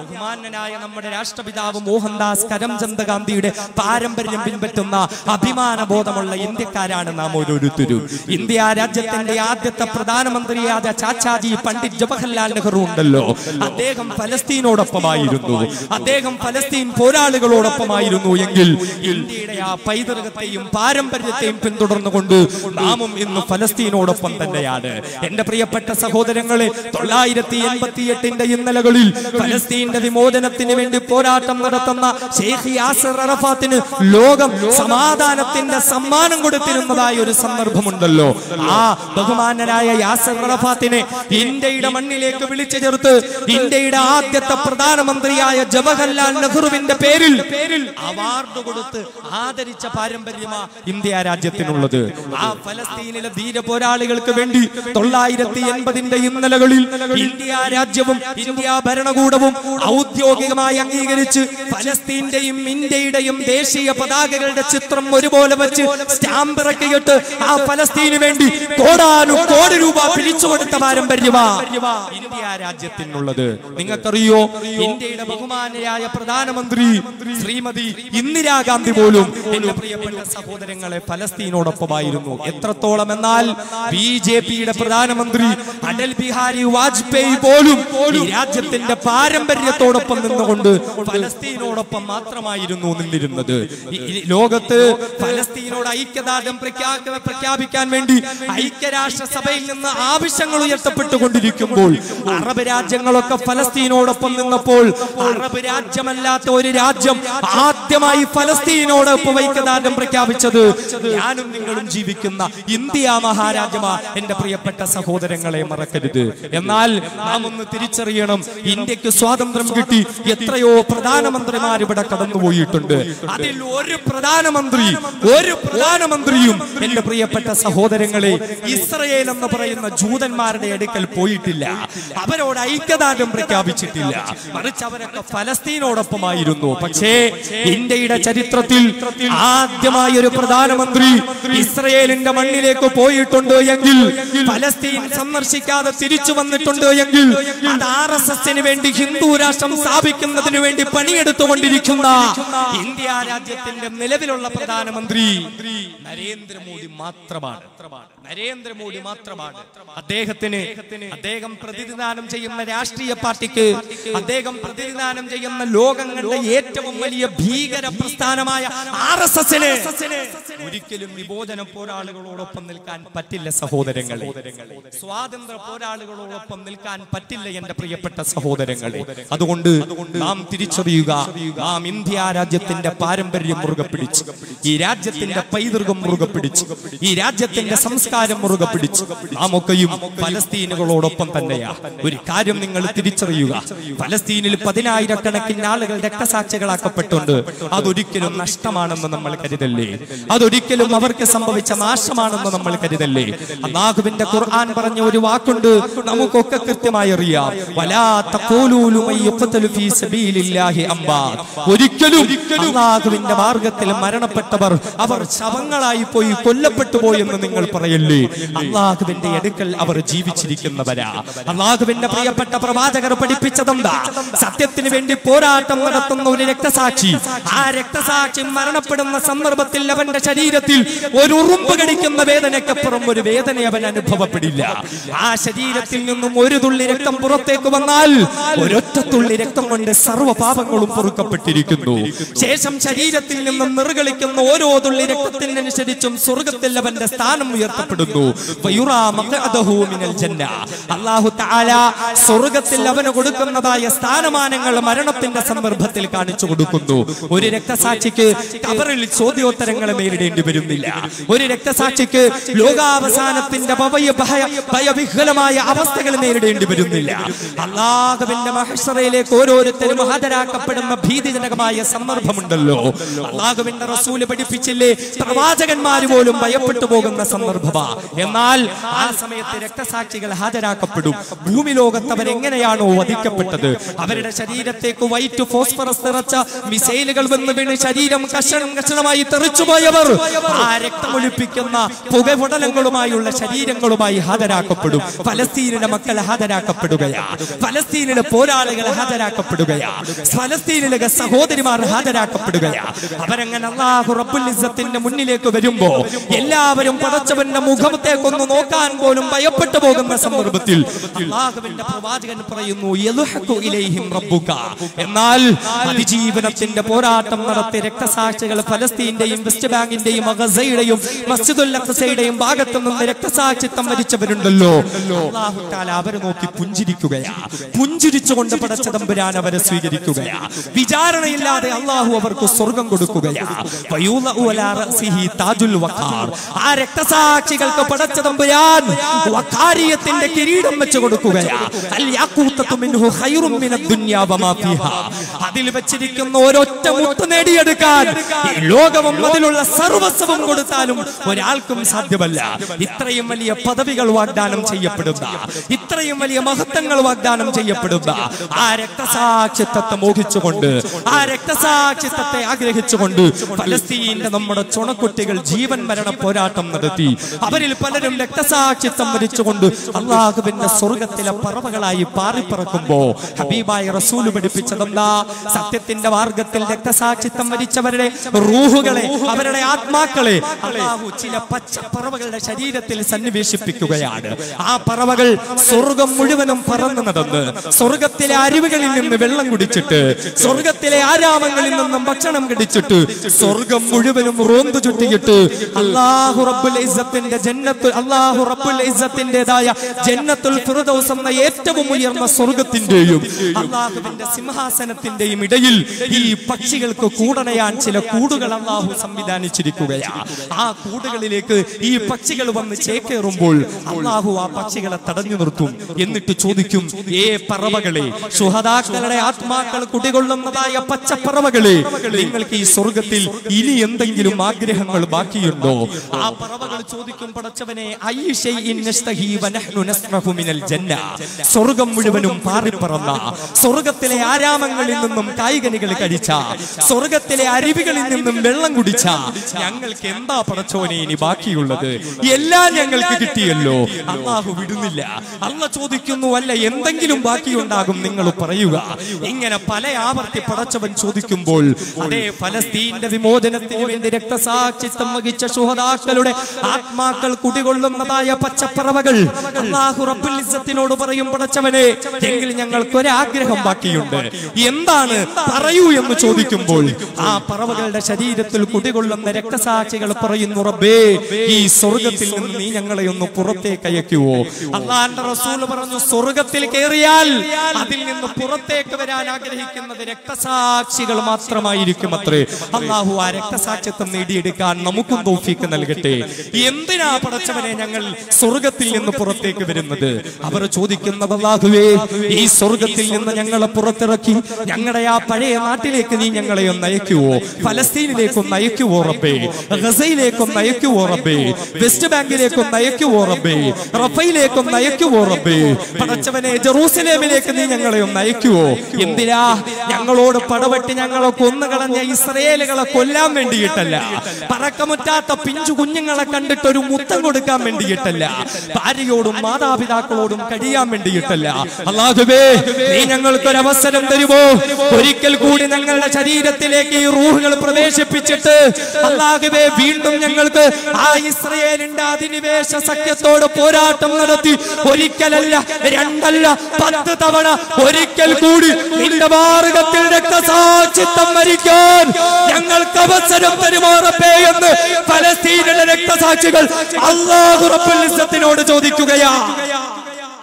ബഹുമാനനായ നമ്മുടെ രാഷ്ട്രപിതാവ് മോഹൻദാസ് കരംചന്ദ് ഗാന്ധിയുടെ പാരമ്പര്യം പിൻപറ്റുന്ന അഭിമാന ബോധമുള്ള ഇന്ത്യക്കാരാണ് നാം ഓരോരുത്തരും. ഇന്ത്യ രാജ്യത്തിന്റെ ആദ്യത്തെ പ്രധാനമന്ത്രിയായ ചാച്ചാജി പണ്ഡിറ്റ് ജവഹർലാൽ നെഹ്റു ഉണ്ടല്ലോ. അദ്ദേഹം ഫലസ്തീനോടൊപ്പമായിരുന്നു. അദ്ദേഹം ഫലസ്തീൻ പോരാളികളോടൊപ്പമായിരുന്നു എങ്കിൽ ഇന്ത്യയുടെ ആ പൈതൃകത്തെയും പാരമ്പര്യത്തെയും പിന്തുടർന്നുകൊണ്ട് നാമും ഇന്ന് ഫലസ്തീനോടൊപ്പം തന്നെയാണ്. എന്റെ പ്രിയപ്പെട്ട സഹോദരങ്ങളെ തൊള്ളായിരത്തി എൺപത്തി എട്ടിന്റെ ഇന്നലകളിൽ ഫലസ്തീന്റെ വിമോചനത്തിന് വേണ്ടി പോരാട്ടം നടത്തുന്ന ഷെയ്ഖ് യാസർ ലോകം സമാധാനത്തിന്റെ സമ്മാനം കൊടുത്തിരുന്നതായ ഒരു സന്ദർഭമുണ്ടല്ലോ. ആ ബഹുമാനനായ യാസർ അറഫാത്തിനെ ഇന്ത്യയുടെ മണ്ണിലേക്ക് വിളിച്ചു ചേർത്ത് ഇന്ത്യയുടെ ആദ്യത്തെ പ്രധാനമന്ത്രിയായ ജവഹർലാൽ നെഹ്റുവിന്റെ പേരിൽ അവാർഡ് കൊടുത്ത് ആദരിച്ച പാരമ്പര്യമാ ഇന്ത്യ രാജ്യത്തിനുള്ളത്. ആ ഫലസ്തീനിലെ ധീര പോരാളികൾക്ക് വേണ്ടി തൊള്ളായിരത്തി എൺപതിന്റെ ഇന്നലകളിൽ ഇന്ത്യ രാജ്യവും ഇന്ത്യ ഭരണകൂടവും ഔദ്യോഗികമായി അംഗീകരിച്ച് ഫലസ്തീന്റെയും ഇന്ത്യയുടെയും ദേശീയ പതാകകളുടെ ചിത്രം ഒരുപോലെ വെച്ച് സ്റ്റാമ്പ് ഇറക്കിയിട്ട് ആ ഫലസ്തീന് വേണ്ടി കോടാനും കോടി രൂപ പിരിച്ചു കൊടുത്ത പാരമ്പര്യമാ ഇന്ത്യ രാജ്യത്തിനുള്ളത്. നിങ്ങൾക്കറിയോ? ഇന്ത്യയുടെ ബഹുമാനരായ പ്രധാനമന്ത്രി ശ്രീമതി ഇന്ദിരാഗാന്ധി പോലും എന്റെ പ്രിയപ്പെട്ട സഹോദരങ്ങളെ ഫലസ്തീനോടൊപ്പമായിരുന്നു. എത്രത്തോളം എന്നാൽ ബി ജെ പിയുടെ പ്രധാനമന്ത്രി അടൽ ബിഹാരി വാജ്പേയി പോലും ഈ രാജ്യത്തിന്റെ പാരമ്പര്യത്തോടൊപ്പം നിന്നുകൊണ്ട് ഫലസ്തീനോടൊപ്പം മാത്രമായിരുന്നു നിന്നിരുന്നത്. ലോകത്ത് ഫലസ്തീനോട് ഐക്യദാർഢ്യം പ്രഖ്യാ- പ്രഖ്യാപിക്കാൻ വേണ്ടി ഐക്യരാഷ്ട്രസഭയിൽ നിന്ന് ആവശ്യങ്ങൾ ഉയർത്തപ്പെട്ടുകൊണ്ടിരിക്കുമ്പോൾ അറബ് രാജ്യങ്ങളൊക്കെ ഫലസ്തീനോടൊപ്പം നിന്നപ്പോൾ അറബ് രാജ്യമല്ലാത്ത ഒരു രാജ്യം ആദ്യമായി ഫലസ്തീനോട് ഉപവൈക്യദാർഢ്യം പ്രഖ്യാപിച്ചത്? ഞാനും നിങ്ങളും ജീവിക്കുന്ന ഇന്ത്യ മഹാരാജ്യമാ എന്റെ പ്രിയപ്പെട്ട സഹോദരങ്ങളെ മറക്കരുത്. എന്നാൽ നാം ഒന്ന് തിരിച്ചറിയണം ഇന്ത്യയ്ക്ക് സ്വാതന്ത്ര്യം കിട്ടി എത്രയോ പ്രധാനമന്ത്രിമാർ ഇവിടെ കടന്നുപോയിട്ടുണ്ട്. അതിൽ ഒരു പ്രധാനമന്ത്രി ഒരു പ്രധാനമന്ത്രിയും എന്റെ പ്രിയപ്പെട്ട സഹോദരങ്ങളെ ഇസ്രയേൽ എന്ന് പറയുന്ന ജൂതന്മാരുടെ അടുക്കൽ പോയിട്ടില്ല. അവരോട് ഐക്യദാർഢ്യം പ്രഖ്യാപിച്ചിട്ടില്ല. മറിച്ച് അവരൊക്കെ ഫലസ്തീനോടൊപ്പമായിരുന്നു. പക്ഷേ ഇന്ത്യയുടെ ചരിത്രത്തിൽ ആദ്യമായി ഒരു പ്രധാനമന്ത്രി ഇസ്രയേലിന്റെ മണ്ണിലേക്ക് പോയിട്ടുണ്ട് എങ്കിൽ ഫലസ്തീൻ സന്ദർശിക്കാതെ തിരിച്ചു വന്നിട്ടുണ്ട് എങ്കിൽ അത് ആർ എസ് എസിന് വേണ്ടി ഹിന്ദു രാഷ്ട്രം സ്ഥാപിക്കുന്നതിന് വേണ്ടി പണിയെടുത്തുകൊണ്ടിരിക്കുന്ന ഇന്ത്യ രാജ്യത്തിന്റെ നിലവിലുള്ള പ്രധാനമന്ത്രി നരേന്ദ്രമോദി മാത്രമാണ്. നരേന്ദ്രമോദി മാത്രമാണ്. അദ്ദേഹത്തിന് അദ്ദേഹം പ്രതിനിധാനം ചെയ്യുന്ന രാഷ്ട്രീയ പാർട്ടിക്ക് അദ്ദേഹം പ്രതിനിധാനം ചെയ്യുന്ന ലോകങ്ങളുടെ ഏറ്റവും വലിയ ഭീകര പ്രസ്ഥാനമായ ആർ എസ് എസിന് ഒരിക്കലും വിബോധന പോരാളികളോടൊപ്പം നിൽക്കാൻ പറ്റില്ല സഹോദരങ്ങളെ. സ്വാതന്ത്ര്യ പോരാളികളോടൊപ്പം നിൽക്കാൻ പറ്റില്ല എന്റെ പ്രിയപ്പെട്ട സഹോദരങ്ങളെ. അതുകൊണ്ട് നാം തിരിച്ചറിയുക നാം ഇന്ത്യ രാജ്യത്തിന്റെ പാരമ്പര്യം മുറുകെ പിടിച്ചു ഈ രാജ്യത്തിന്റെ പൈതൃകം മുറുകെ പിടിച്ചു ഈ രാജ്യത്തിന്റെ സംസ്കാരം മുറുകെ പിടിച്ചു നാം ഒക്കെയും ഫലസ്തീനുകളോടൊപ്പം തന്നെയാ. ഒരു കാര്യം നിങ്ങൾ തിരിച്ചറിയുക. ഫലസ്തീനിൽ പതിനായിരക്കണക്കിന് ആളുകൾ രക്തസാക്ഷികളാക്കപ്പെട്ടുണ്ട് അതൊരിക്കലും നഷ്ടമാണെന്ന് നമ്മൾ കരുതല്ലേ? അതൊരിക്കലും അവർക്ക് സംഭവിച്ച നാശമാണെന്ന് നമ്മൾ കരുതല്ലേ? അള്ളാഹുവിന്റെ ഖുർആൻ പറഞ്ഞ ഒരു വാക്കുണ്ട് നമുക്കൊക്കെ കൃത്യമായി അറിയാം. ഒരിക്കലും അള്ളാഹുവിന്റെ മാർഗത്തിൽ മരണപ്പെട്ടവർ അവർ ശവങ്ങളായി പോയി കൊല്ലപ്പെട്ടു പോയി എന്ന് നിങ്ങൾ പറയല്ലേ? അള്ളാഹുവിന്റെ അടുക്കൽ അവർ ജീവിച്ചിരിക്കുന്നവരാ. അള്ളാഹുവിന്റെ പ്രിയപ്പെട്ട പ്രവാചകർ പഠിപ്പിച്ചതെന്താ? സത്യത്തിന് വേണ്ടി പോരാട്ടം നടത്തുന്ന ഒരു രക്തസാക്ഷി. ആ രക്തസാക്ഷി മരണപ്പെടുന്ന സന്ദർഭത്തിൽ അവന്റെ ശരീരത്തിൽ ഒരു ഉറുമ്പ് കടിക്കുന്ന വേദനയ്ക്കപ്പുറം ഒരു വേദന അവൻ അനുഭവപ്പെടില്ല. ആ ശരീരത്തിൽ നിന്നും ഒരു തുള്ളി രക്തം പുറത്തേക്ക് വന്നാൽ ഒരൊറ്റ തുള്ളി രക്തം കൊണ്ട് സർവ പാപങ്ങളും പൊറുക്കപ്പെട്ടിരിക്കുന്നു. ശേഷം ശരീരത്തിൽ നിന്നും നിർഗളിക്കുന്ന ഓരോ തുള്ളി രക്തത്തിനനുസരിച്ചും സ്വർഗത്തിൽ അവന്റെ സ്ഥാനം ഉയർത്തപ്പെടുന്നു. അള്ളാഹു സ്വർഗത്തിൽ അവന് കൊടുക്കുന്നതായ സ്ഥാനമാനങ്ങൾ മരണത്തിന്റെ സന്ദർഭത്തിൽ കാണിച്ചു കൊടുക്കുന്നു. ഒരു രക്തസാക്ഷിക്ക് കബറിൽ ചോദ്യോത്തരങ്ങൾ നേരിടേണ്ടി വരുന്നില്ല. ഒരു രക്തസാക്ഷിക്ക് ലോകാവസാനത്തിന്റെ ഭയ ഭയ- ഭയവിഹ്വലമായ അവസ്ഥകൾ നേരിടേണ്ടി വരുന്നില്ല. അള്ളാഹുവിന്റെ മഹസറയിലേക്ക് ഓരോരുത്തരും ഹാജരാക്കപ്പെടുന്ന ഭീതിജനകമായ സന്ദർഭമുണ്ടല്ലോ. അള്ളാഹുവിന്റെ റസൂൽ പഠിപ്പിച്ചില്ലേ പ്രവാചകന്മാര് പോലും ഭയപ്പെട്ടു പോകുന്ന സന്ദർഭമാ. എന്നാൽ ആ സമയത്ത് രക്തസാക്ഷികൾ ഹാജരാക്കപ്പെടും. ഭൂമി ലോകത്ത് അവരെങ്ങനെയാണോ വധിക്കപ്പെട്ടത്? അവരുടെ ശരീരത്തേക്ക് വൈറ്റ് ഫോസ്ഫറസ് നിറച്ച മിസൈലുകൾ വന്ന് വീണ് ശരീരം കഷണം കഷണമായി തെറിച്ചുപോയവർ. ആ രക്തമൊലിപ്പിക്കുന്ന പുകപടലങ്ങളുമായുള്ള ശരീരങ്ങളുമായി ഹാജരാക്കപ്പെടും. ഫലസ്തീനിലെ മക്കൾ ഹാജരാക്കപ്പെടുകയാ. ഫലസ്തീനിലെ പോരാളികൾ ഹാജരാക്കപ്പെടുകയാ. ഫലസ്തീനിലെ സഹോദരിമാർ ഹാജരാക്കപ്പെടുകയാ. അവരങ്ങനെ അള്ളാഹു റബ്ബുൽ ഇസ്സത്തിന്റെ മുന്നിലേക്ക് വരുമ്പോ എല്ലാവരും പടച്ചവന്റെ മുഖത്തേക്കൊന്ന് നോക്കാൻ പോലും ഭയപ്പെട്ടു പോകുന്ന സന്ദർഭത്തിൽ പ്രവാചകൻ പറയുന്നു. എന്നാൽ അതിജീവനത്തിന്റെ പോരാട്ടം നടത്തി രക്തസാക്ഷികൾ ഫലസ്തീന്റെയും വെസ്റ്റ് ബാങ്കിന്റെയും അഗസയുടെയും മസ്ജിദുൽ അഖ്സയുടെയും ഭാഗത്തു നിന്ന് രക്തസാക്ഷിത്വം വരിച്ചവരുണ്ടല്ലോ. അല്ലാഹു തആല അവരെ നോക്കി പുഞ്ചിരിക്കുകയാ. പുഞ്ചിരിച്ചുകൊണ്ട് പടച്ച തമ്പുരാൻ അവരെ സ്വീകരിക്കുകയാ. വിചാരണയില്ലാതെ അള്ളാഹു അവർക്ക് സ്വർഗം കൊടുക്കുകയാ. വയൂളഉ അലാ താജുൽ വഖാർ. ആ രക്തസാക്ഷികൾക്ക് പടച്ച തമ്പുരാൻ വഖാരിയത്തിന്റെ കിരീടം വെച്ച് കൊടുക്കുകയാ. അതിൽ വെച്ചിരിക്കുന്ന ഒരൊറ്റ മുത്ത് നേടിയെടുക്കാൻ ഈ ലോകവും അതിലുള്ള സർവസ്വവും കൊടുത്താലും ഒരാൾക്കും സാധ്യമല്ല. ഇത്രയും വലിയ പദവികൾ വാഗ്ദാനം ചെയ്യപ്പെടുന്ന ഇത്രയും വലിയ മഹത്വങ്ങൾ വാഗ്ദാനം ചെയ്യപ്പെടുന്ന ആ രക്തസാക്ഷിത്വത്തെ മോഹിച്ചുകൊണ്ട് ആ രക്തസാക്ഷിത്വത്തെ ആഗ്രഹിച്ചുകൊണ്ട് ഫലസ്തീന്റെ നമ്മുടെ ചുണക്കുട്ടികൾ ജീവൻ മരണ പോരാട്ടം നടത്തി അവരിൽ പലരും രക്തസാക്ഷിത്വം വരിച്ചുകൊണ്ട് അള്ളാഹുവിന്റെ സ്വർഗത്തിലെ പറവകളായി പാറിപ്പറക്കുമ്പോ ഹബീബായ റസൂൽ പഠിപ്പിച്ചതെന്താ സത്യത്തിന്റെ മാർഗത്തിൽ രക്തസാക്ഷിത്വം വരിച്ചവരുടെ റൂഹുകളെ അവരുടെ ആത്മാക്കളെ അള്ളാഹു ചില പച്ച പറവകളുടെ ശരീരത്തിൽ സന്നിവേശിപ്പിക്കുകയാണ്. ആ പറവകൾ സ്വർഗം മുഴുവനും പറന്നു നടന്ന് സ്വർഗത്തിലെ അരുവികളിൽ നിന്ന് വെള്ളം കുടിച്ചിട്ട് സ്വർഗത്തിലെ ആരാമങ്ങളിൽ നിന്നും ഭക്ഷണം കടിച്ചിട്ട് സ്വർഗം മുഴുവനും റോന്തു ചുറ്റിയിട്ട് അള്ളാഹു റബ്ബുൽ ഇസ്സത്തിന്റെ ജന്നത്ത് അള്ളാഹു റബ്ബുൽ ഇസ്സത്തിന്റേതായ ജന്നത്തുൽ ഫിർദൗസ് എന്ന ഏറ്റവും ഉയർന്ന സ്വർഗത്തിന്റെയും അള്ളാഹുവിന്റെ സിംഹാസനത്തിന്റെയും ഇടയിൽ ഈ പക്ഷികൾക്ക് കൂടണയാൻ ചില കൂടുകൾ അള്ളാഹു സംവിധാനിച്ചിരിക്കുകയാ ആ കൂടുകളിലേക്ക് ഈ പക്ഷികൾ വന്ന് ചേക്കേറുമ്പോൾ അള്ളാഹു ആ പക്ഷികളെ തടഞ്ഞു നിർത്തും. എന്നിട്ട് ചോദിക്കും ഏ പറവകളെ സുഹതാക്കളുടെ ആത്മാക്കൾ കുടികൊള്ളുന്നതായ പച്ചപ്പറവകളെ നിങ്ങൾക്ക് ഈ സ്വർഗത്തിൽ ഇനി എന്തെങ്കിലും ആഗ്രഹങ്ങൾ ബാക്കിയുണ്ടോ? ആ പറവകൾ ചോദിക്കും പടച്ചവനെ സ്വർഗം മുഴുവനും പാറിപ്പറന്ന സ്വർഗത്തിലെ ആരാമങ്ങളിൽ നിന്നും കായികനികൾ കഴിച്ച സ്വർഗത്തിലെ അരുവികളിൽ നിന്നും വെള്ളം കുടിച്ച. ഞങ്ങൾക്ക് എന്താ പടച്ചോനെ ഇനി ബാക്കിയുള്ളത്? എല്ലാം ഞങ്ങൾക്ക് കിട്ടിയല്ലോ. അള്ളാഹു വിടുന്നില്ല. അല്ല ചോദിക്കുന്നു അല്ല എന്തെങ്കിലും ബാക്കിയുണ്ടാകും നിങ്ങൾ പറയുക. ഇങ്ങനെ പല ആവർത്തി പടച്ചവൻ ചോദിക്കുമ്പോൾ അതേ ഫലസ്തീന്റെ വിമോചനത്തിന് വേണ്ടി രക്തസാക്ഷിത്വം വഹിച്ച സുഹതാക്കളുടെ ആത്മാക്കൾ കുടികൊള്ളുന്നതായ പച്ചപ്പറവകൾ അള്ളാഹു റബ്ബുൽ ഇസ്സത്തിനോട് പറയും പടച്ചവനെ എങ്കിൽ ഞങ്ങൾക്ക് ഒരാഗ്രഹം ബാക്കിയുണ്ട്. എന്താണ് പറയൂ എന്ന് ചോദിക്കുമ്പോൾ ആ പറവകളുടെ ശരീരത്തിൽ കുടികൊള്ളുന്ന രക്തസാക്ഷികൾ പറയുന്നു റബ്ബേ ഈ സ്വർഗത്തിൽ നിന്ന് നീ ഞങ്ങളെ ഒന്ന് പുറത്തേക്ക് അയക്കുവോ? അള്ളാന്റെ റസൂൽ പറഞ്ഞു സ്വർഗത്തിൽ കയറിയാൽ അതിൽ നിന്ന് പുറത്തേക്ക് വരാൻ ആഗ്രഹിക്കുന്നത് രക്തസാക്ഷികൾ മാത്രമായിരിക്കും അത്രേ. അള്ളാഹു ആ രക്തസാക്ഷിത്വം നേടിയെടുക്കാൻ നമുക്കും തോഫിക്ക് നൽകട്ടെ. എന്തിനാ പടച്ചവനെ ഞങ്ങൾ സ്വർഗത്തിൽ നിന്ന് പുറത്തേക്ക് വരുന്നത്? അവർ ചോദിക്കുന്നത് അള്ളാഹുവേ ഈ സ്വർഗത്തിൽ നിന്ന് ഞങ്ങളെ പുറത്തിറക്കി. ഞങ്ങളുടെ ആ പഴയ നാട്ടിലേക്ക് നീ ഞങ്ങളെ ഒന്ന് അയക്കുവോ? ഫലസ്തീനിലേക്കൊന്ന് അയക്കുവോ റബ്ബേ? ഗസയിലേക്കും അയക്കുവോ റബ്ബേ? വെസ്റ്റ് ബാങ്കിലേക്കും അയക്കുവോ റബ്ബേ? റഫയിലേക്കും അയക്കുവോ റബ്ബേ? പടച്ചവനെ ജെറൂസലേമിലേക്ക് നീ ഞങ്ങളെ ഒന്ന് അയക്കുവോ? എന്തിനാ? ഞങ്ങളോട് പടവെട്ടി ഞങ്ങളെ കൊന്നു കളഞ്ഞ ഇസ്രയേലുകളെ കൊല്ലാൻ വേണ്ടിയിട്ടല്ല. പറക്കമുറ്റാത്ത പിഞ്ചു കുഞ്ഞുങ്ങളെ കണ്ടിട്ട് ഒരു മുത്തം കൊടുക്കാൻ വേണ്ടിയിട്ടല്ല. ഭാര്യയോടും മാതാപിതാക്കളോടും കഴിയാൻ വേണ്ടിയിട്ടല്ല. അല്ലാഹുവേ നീ ഞങ്ങൾക്കൊരവസരം തരുമോ ഒരിക്കൽ കൂടി ഞങ്ങളുടെ ശരീരത്തിലേക്ക് ഈ റൂഹുകൾ പ്രവേശിപ്പിച്ചിട്ട് അല്ലാഹുവേ വീണ്ടും ഞങ്ങൾക്ക് ആ ഇസ്രയേലിന്റെ അധിനിവേശ സഖ്യത്തോട് പോരാട്ടം നടത്തി. ഒരിക്കലല്ല രണ്ടല്ല പത്ത് തവണ ഒരിക്കൽ കൂടി നിന്റെ മാർഗത്തിൽ രക്തസാക്ഷിത്വം മരിക്കാൻ ഞങ്ങൾക്ക് അവസരം പെരുമാറപ്പേ എന്ന് പലസ്തീനിലെ രക്തസാക്ഷികൾ അള്ളാഹുറപ്പിൽ റബ്ബുൽ ഇസ്സത്തിനോട് ചോദിക്കുകയാ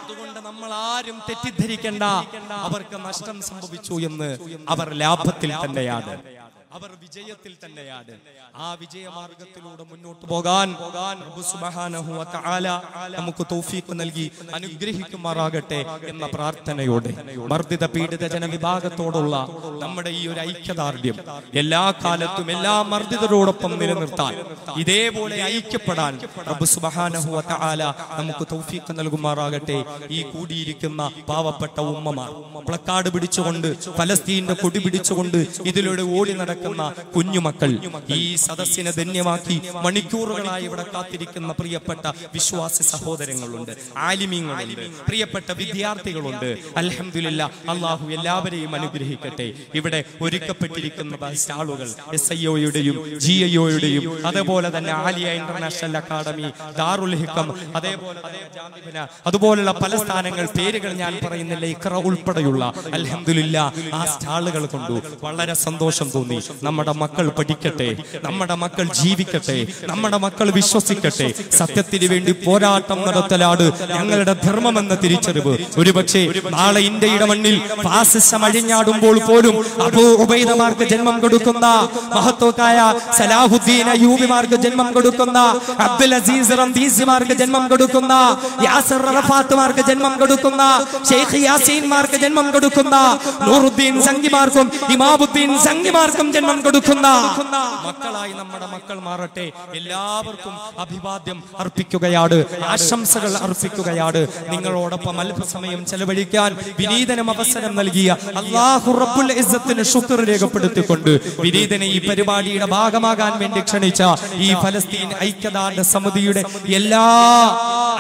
അതുകൊണ്ട് നമ്മൾ ആരും തെറ്റിദ്ധരിക്കേണ്ട. അവർക്ക് നഷ്ടം സംഭവിച്ചു എന്ന് അവർ ലാഭത്തിൽ തന്നെയാണ്. അവർ വിജയത്തിൽ തന്നെയാണ്. ആ വിജയമാർഗത്തിലൂടെ മുന്നോട്ട് പോകാൻ നമുക്ക് തൗഫീഖ് നൽകി അനുഗ്രഹിക്കുമാറാകട്ടെ എന്ന പ്രാർത്ഥനയോടെ മർദ്ദിത പീഡിത ജനവിഭാഗത്തോടുള്ള നമ്മുടെ ഈ ഒരു ഐക്യദാർഢ്യം എല്ലാ കാലത്തും എല്ലാ മർദ്ദിതരോടൊപ്പം നിലനിർത്താൻ ഇതേപോലെ ഐക്യപ്പെടാൻ നമുക്ക് തൗഫീഖ് നൽകുമാറാകട്ടെ. ഈ കൂടിയിരിക്കുന്ന പാവപ്പെട്ട ഉമ്മമാർ പ്ലക്കാർഡ് പിടിച്ചുകൊണ്ട് ഫലസ്തീന്റെ കൊടി പിടിച്ചുകൊണ്ട് ഇതിലൂടെ ഓടി നടക്കുന്ന നടക്കുന്ന കുഞ്ഞുമക്കൾ ഈ സദസ്സിനെ ധന്യമാക്കി മണിക്കൂറുകളായി ഇവിടെ കാത്തിരിക്കുന്ന പ്രിയപ്പെട്ട വിശ്വാസി സഹോദരങ്ങളുണ്ട് ആലിമീങ്ങളുണ്ട് പ്രിയപ്പെട്ട വിദ്യാർത്ഥികളുണ്ട്. അലഹമില്ല അള്ളാഹു എല്ലാവരെയും അനുഗ്രഹിക്കട്ടെ. ഇവിടെ ഒരുക്കപ്പെട്ടിരിക്കുന്ന സ്റ്റാളുകൾ എസ് ഐ ഒയുടെയും ജി ഐ ഒയുടെയും അതേപോലെ തന്നെ ആലിയ ഇന്റർനാഷണൽ അക്കാദമി ദാറുൽ ഹിക്കം അതേപോലെ അതുപോലുള്ള പല സ്ഥാനങ്ങൾ പേരുകൾ ഞാൻ പറയുന്നില്ല ഇക്ര ഉൾപ്പെടെയുള്ള അലഹമില്ല ആ സ്റ്റാളുകൾ കൊണ്ടു വളരെ സന്തോഷം തോന്നി. നമ്മുടെ മക്കൾ പഠിക്കട്ടെ നമ്മുടെ മക്കൾ ജീവിക്കട്ടെ നമ്മുടെ മക്കൾ വിശ്വസിക്കട്ടെ. സത്യത്തിന് വേണ്ടി പോരാട്ടം നടത്തലാണ് ഞങ്ങളുടെ ധർമ്മമെന്ന തിരിച്ചറിവ്. ഒരുപക്ഷെ നാളെ ഇന്ത്യയുടെ മണ്ണിൽ ഫാസിസം അഴിഞ്ഞാടുമ്പോൾ പോലും അബൂ ഉബൈദമാർക്ക് ജന്മം കൊടുക്കുന്ന മഹത്വക്കായ സലാഹുദ്ദീൻ അയ്യൂബിമാർക്ക് ജന്മം കൊടുക്കുന്ന അബ്ദുൽ അസീസ് റംദീസിമാർക്ക് ജന്മം കൊടുക്കുന്ന യാസർ റഫാത്ത്മാർക്ക് ജന്മം കൊടുക്കുന്ന ഷെയ്ഖ് യാസീൻമാർക്ക് ജന്മം കൊടുക്കുന്ന നൂറുദ്ദീൻ സംഗിമാർക്കും ഇമാബുദ്ദീൻ സംഗിമാർക്കും ജന്മം കൊടുക്കുന്ന മക്കളായി നമ്മുടെ മക്കൾ മാറട്ടെ. എല്ലാവർക്കും അഭിവാദ്യം അർപ്പിക്കുകയാണ്. ആശംസകൾ അർപ്പിക്കുകയാണ്. നിങ്ങളോടൊപ്പം അല്പസമയം ചെലവഴിക്കാൻ വിനീതനം അവസരം നൽകിയ അള്ളാഹു റബ്ബുൽ ഇസ്സത്തിന് ശുക്ർ രേഖപ്പെടുത്തിക്കൊണ്ട് വിനീതനെ ഈ പരിപാടിയുടെ ഭാഗമാകാൻ വേണ്ടി ക്ഷണിച്ച ഈ ഫലസ്തീൻ ഐക്യദാർഢ്യ സമിതിയുടെ എല്ലാ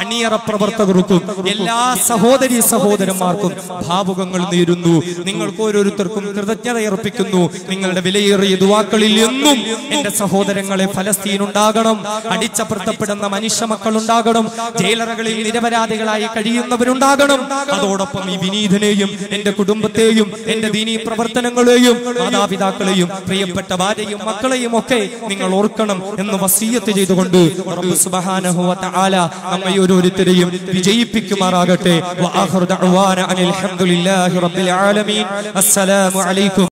അണിയറ പ്രവർത്തകർക്കും എല്ലാ സഹോദരി സഹോദരന്മാർക്കും ഭാവുകങ്ങൾ നേരുന്നു. നിങ്ങൾക്ക് ഓരോരുത്തർക്കും കൃതജ്ഞത അർപ്പിക്കുന്നു നിങ്ങളുടെ വിലയേറിയ ദുവാക്കളിൽ എന്നും എന്റെ സഹോദരങ്ങളെ ഫലസ്തീൻ ഉണ്ടാകണം അടിച്ചപ്പുറത്തപ്പെടുന്ന മനുഷ്യ മക്കൾ ഉണ്ടാകണം ജയിലറകളിൽ നിരപരാധികളായി കഴിയുന്നവരുണ്ടാകണം. അതോടൊപ്പം ഈ വിനീതനെയും എന്റെ കുടുംബത്തെയും എന്റെ ദീനീ പ്രവർത്തനങ്ങളെയും മാതാപിതാക്കളെയും പ്രിയപ്പെട്ട ഭാര്യയും മക്കളെയും ഒക്കെ നിങ്ങൾ ഓർക്കണം എന്ന് വസീയത്ത് ചെയ്തുകൊണ്ട് ഓരോരുത്തരെയും വിജയിപ്പിക്കുമാറാകട്ടെ. അസ്സലാമു അലൈക്കും.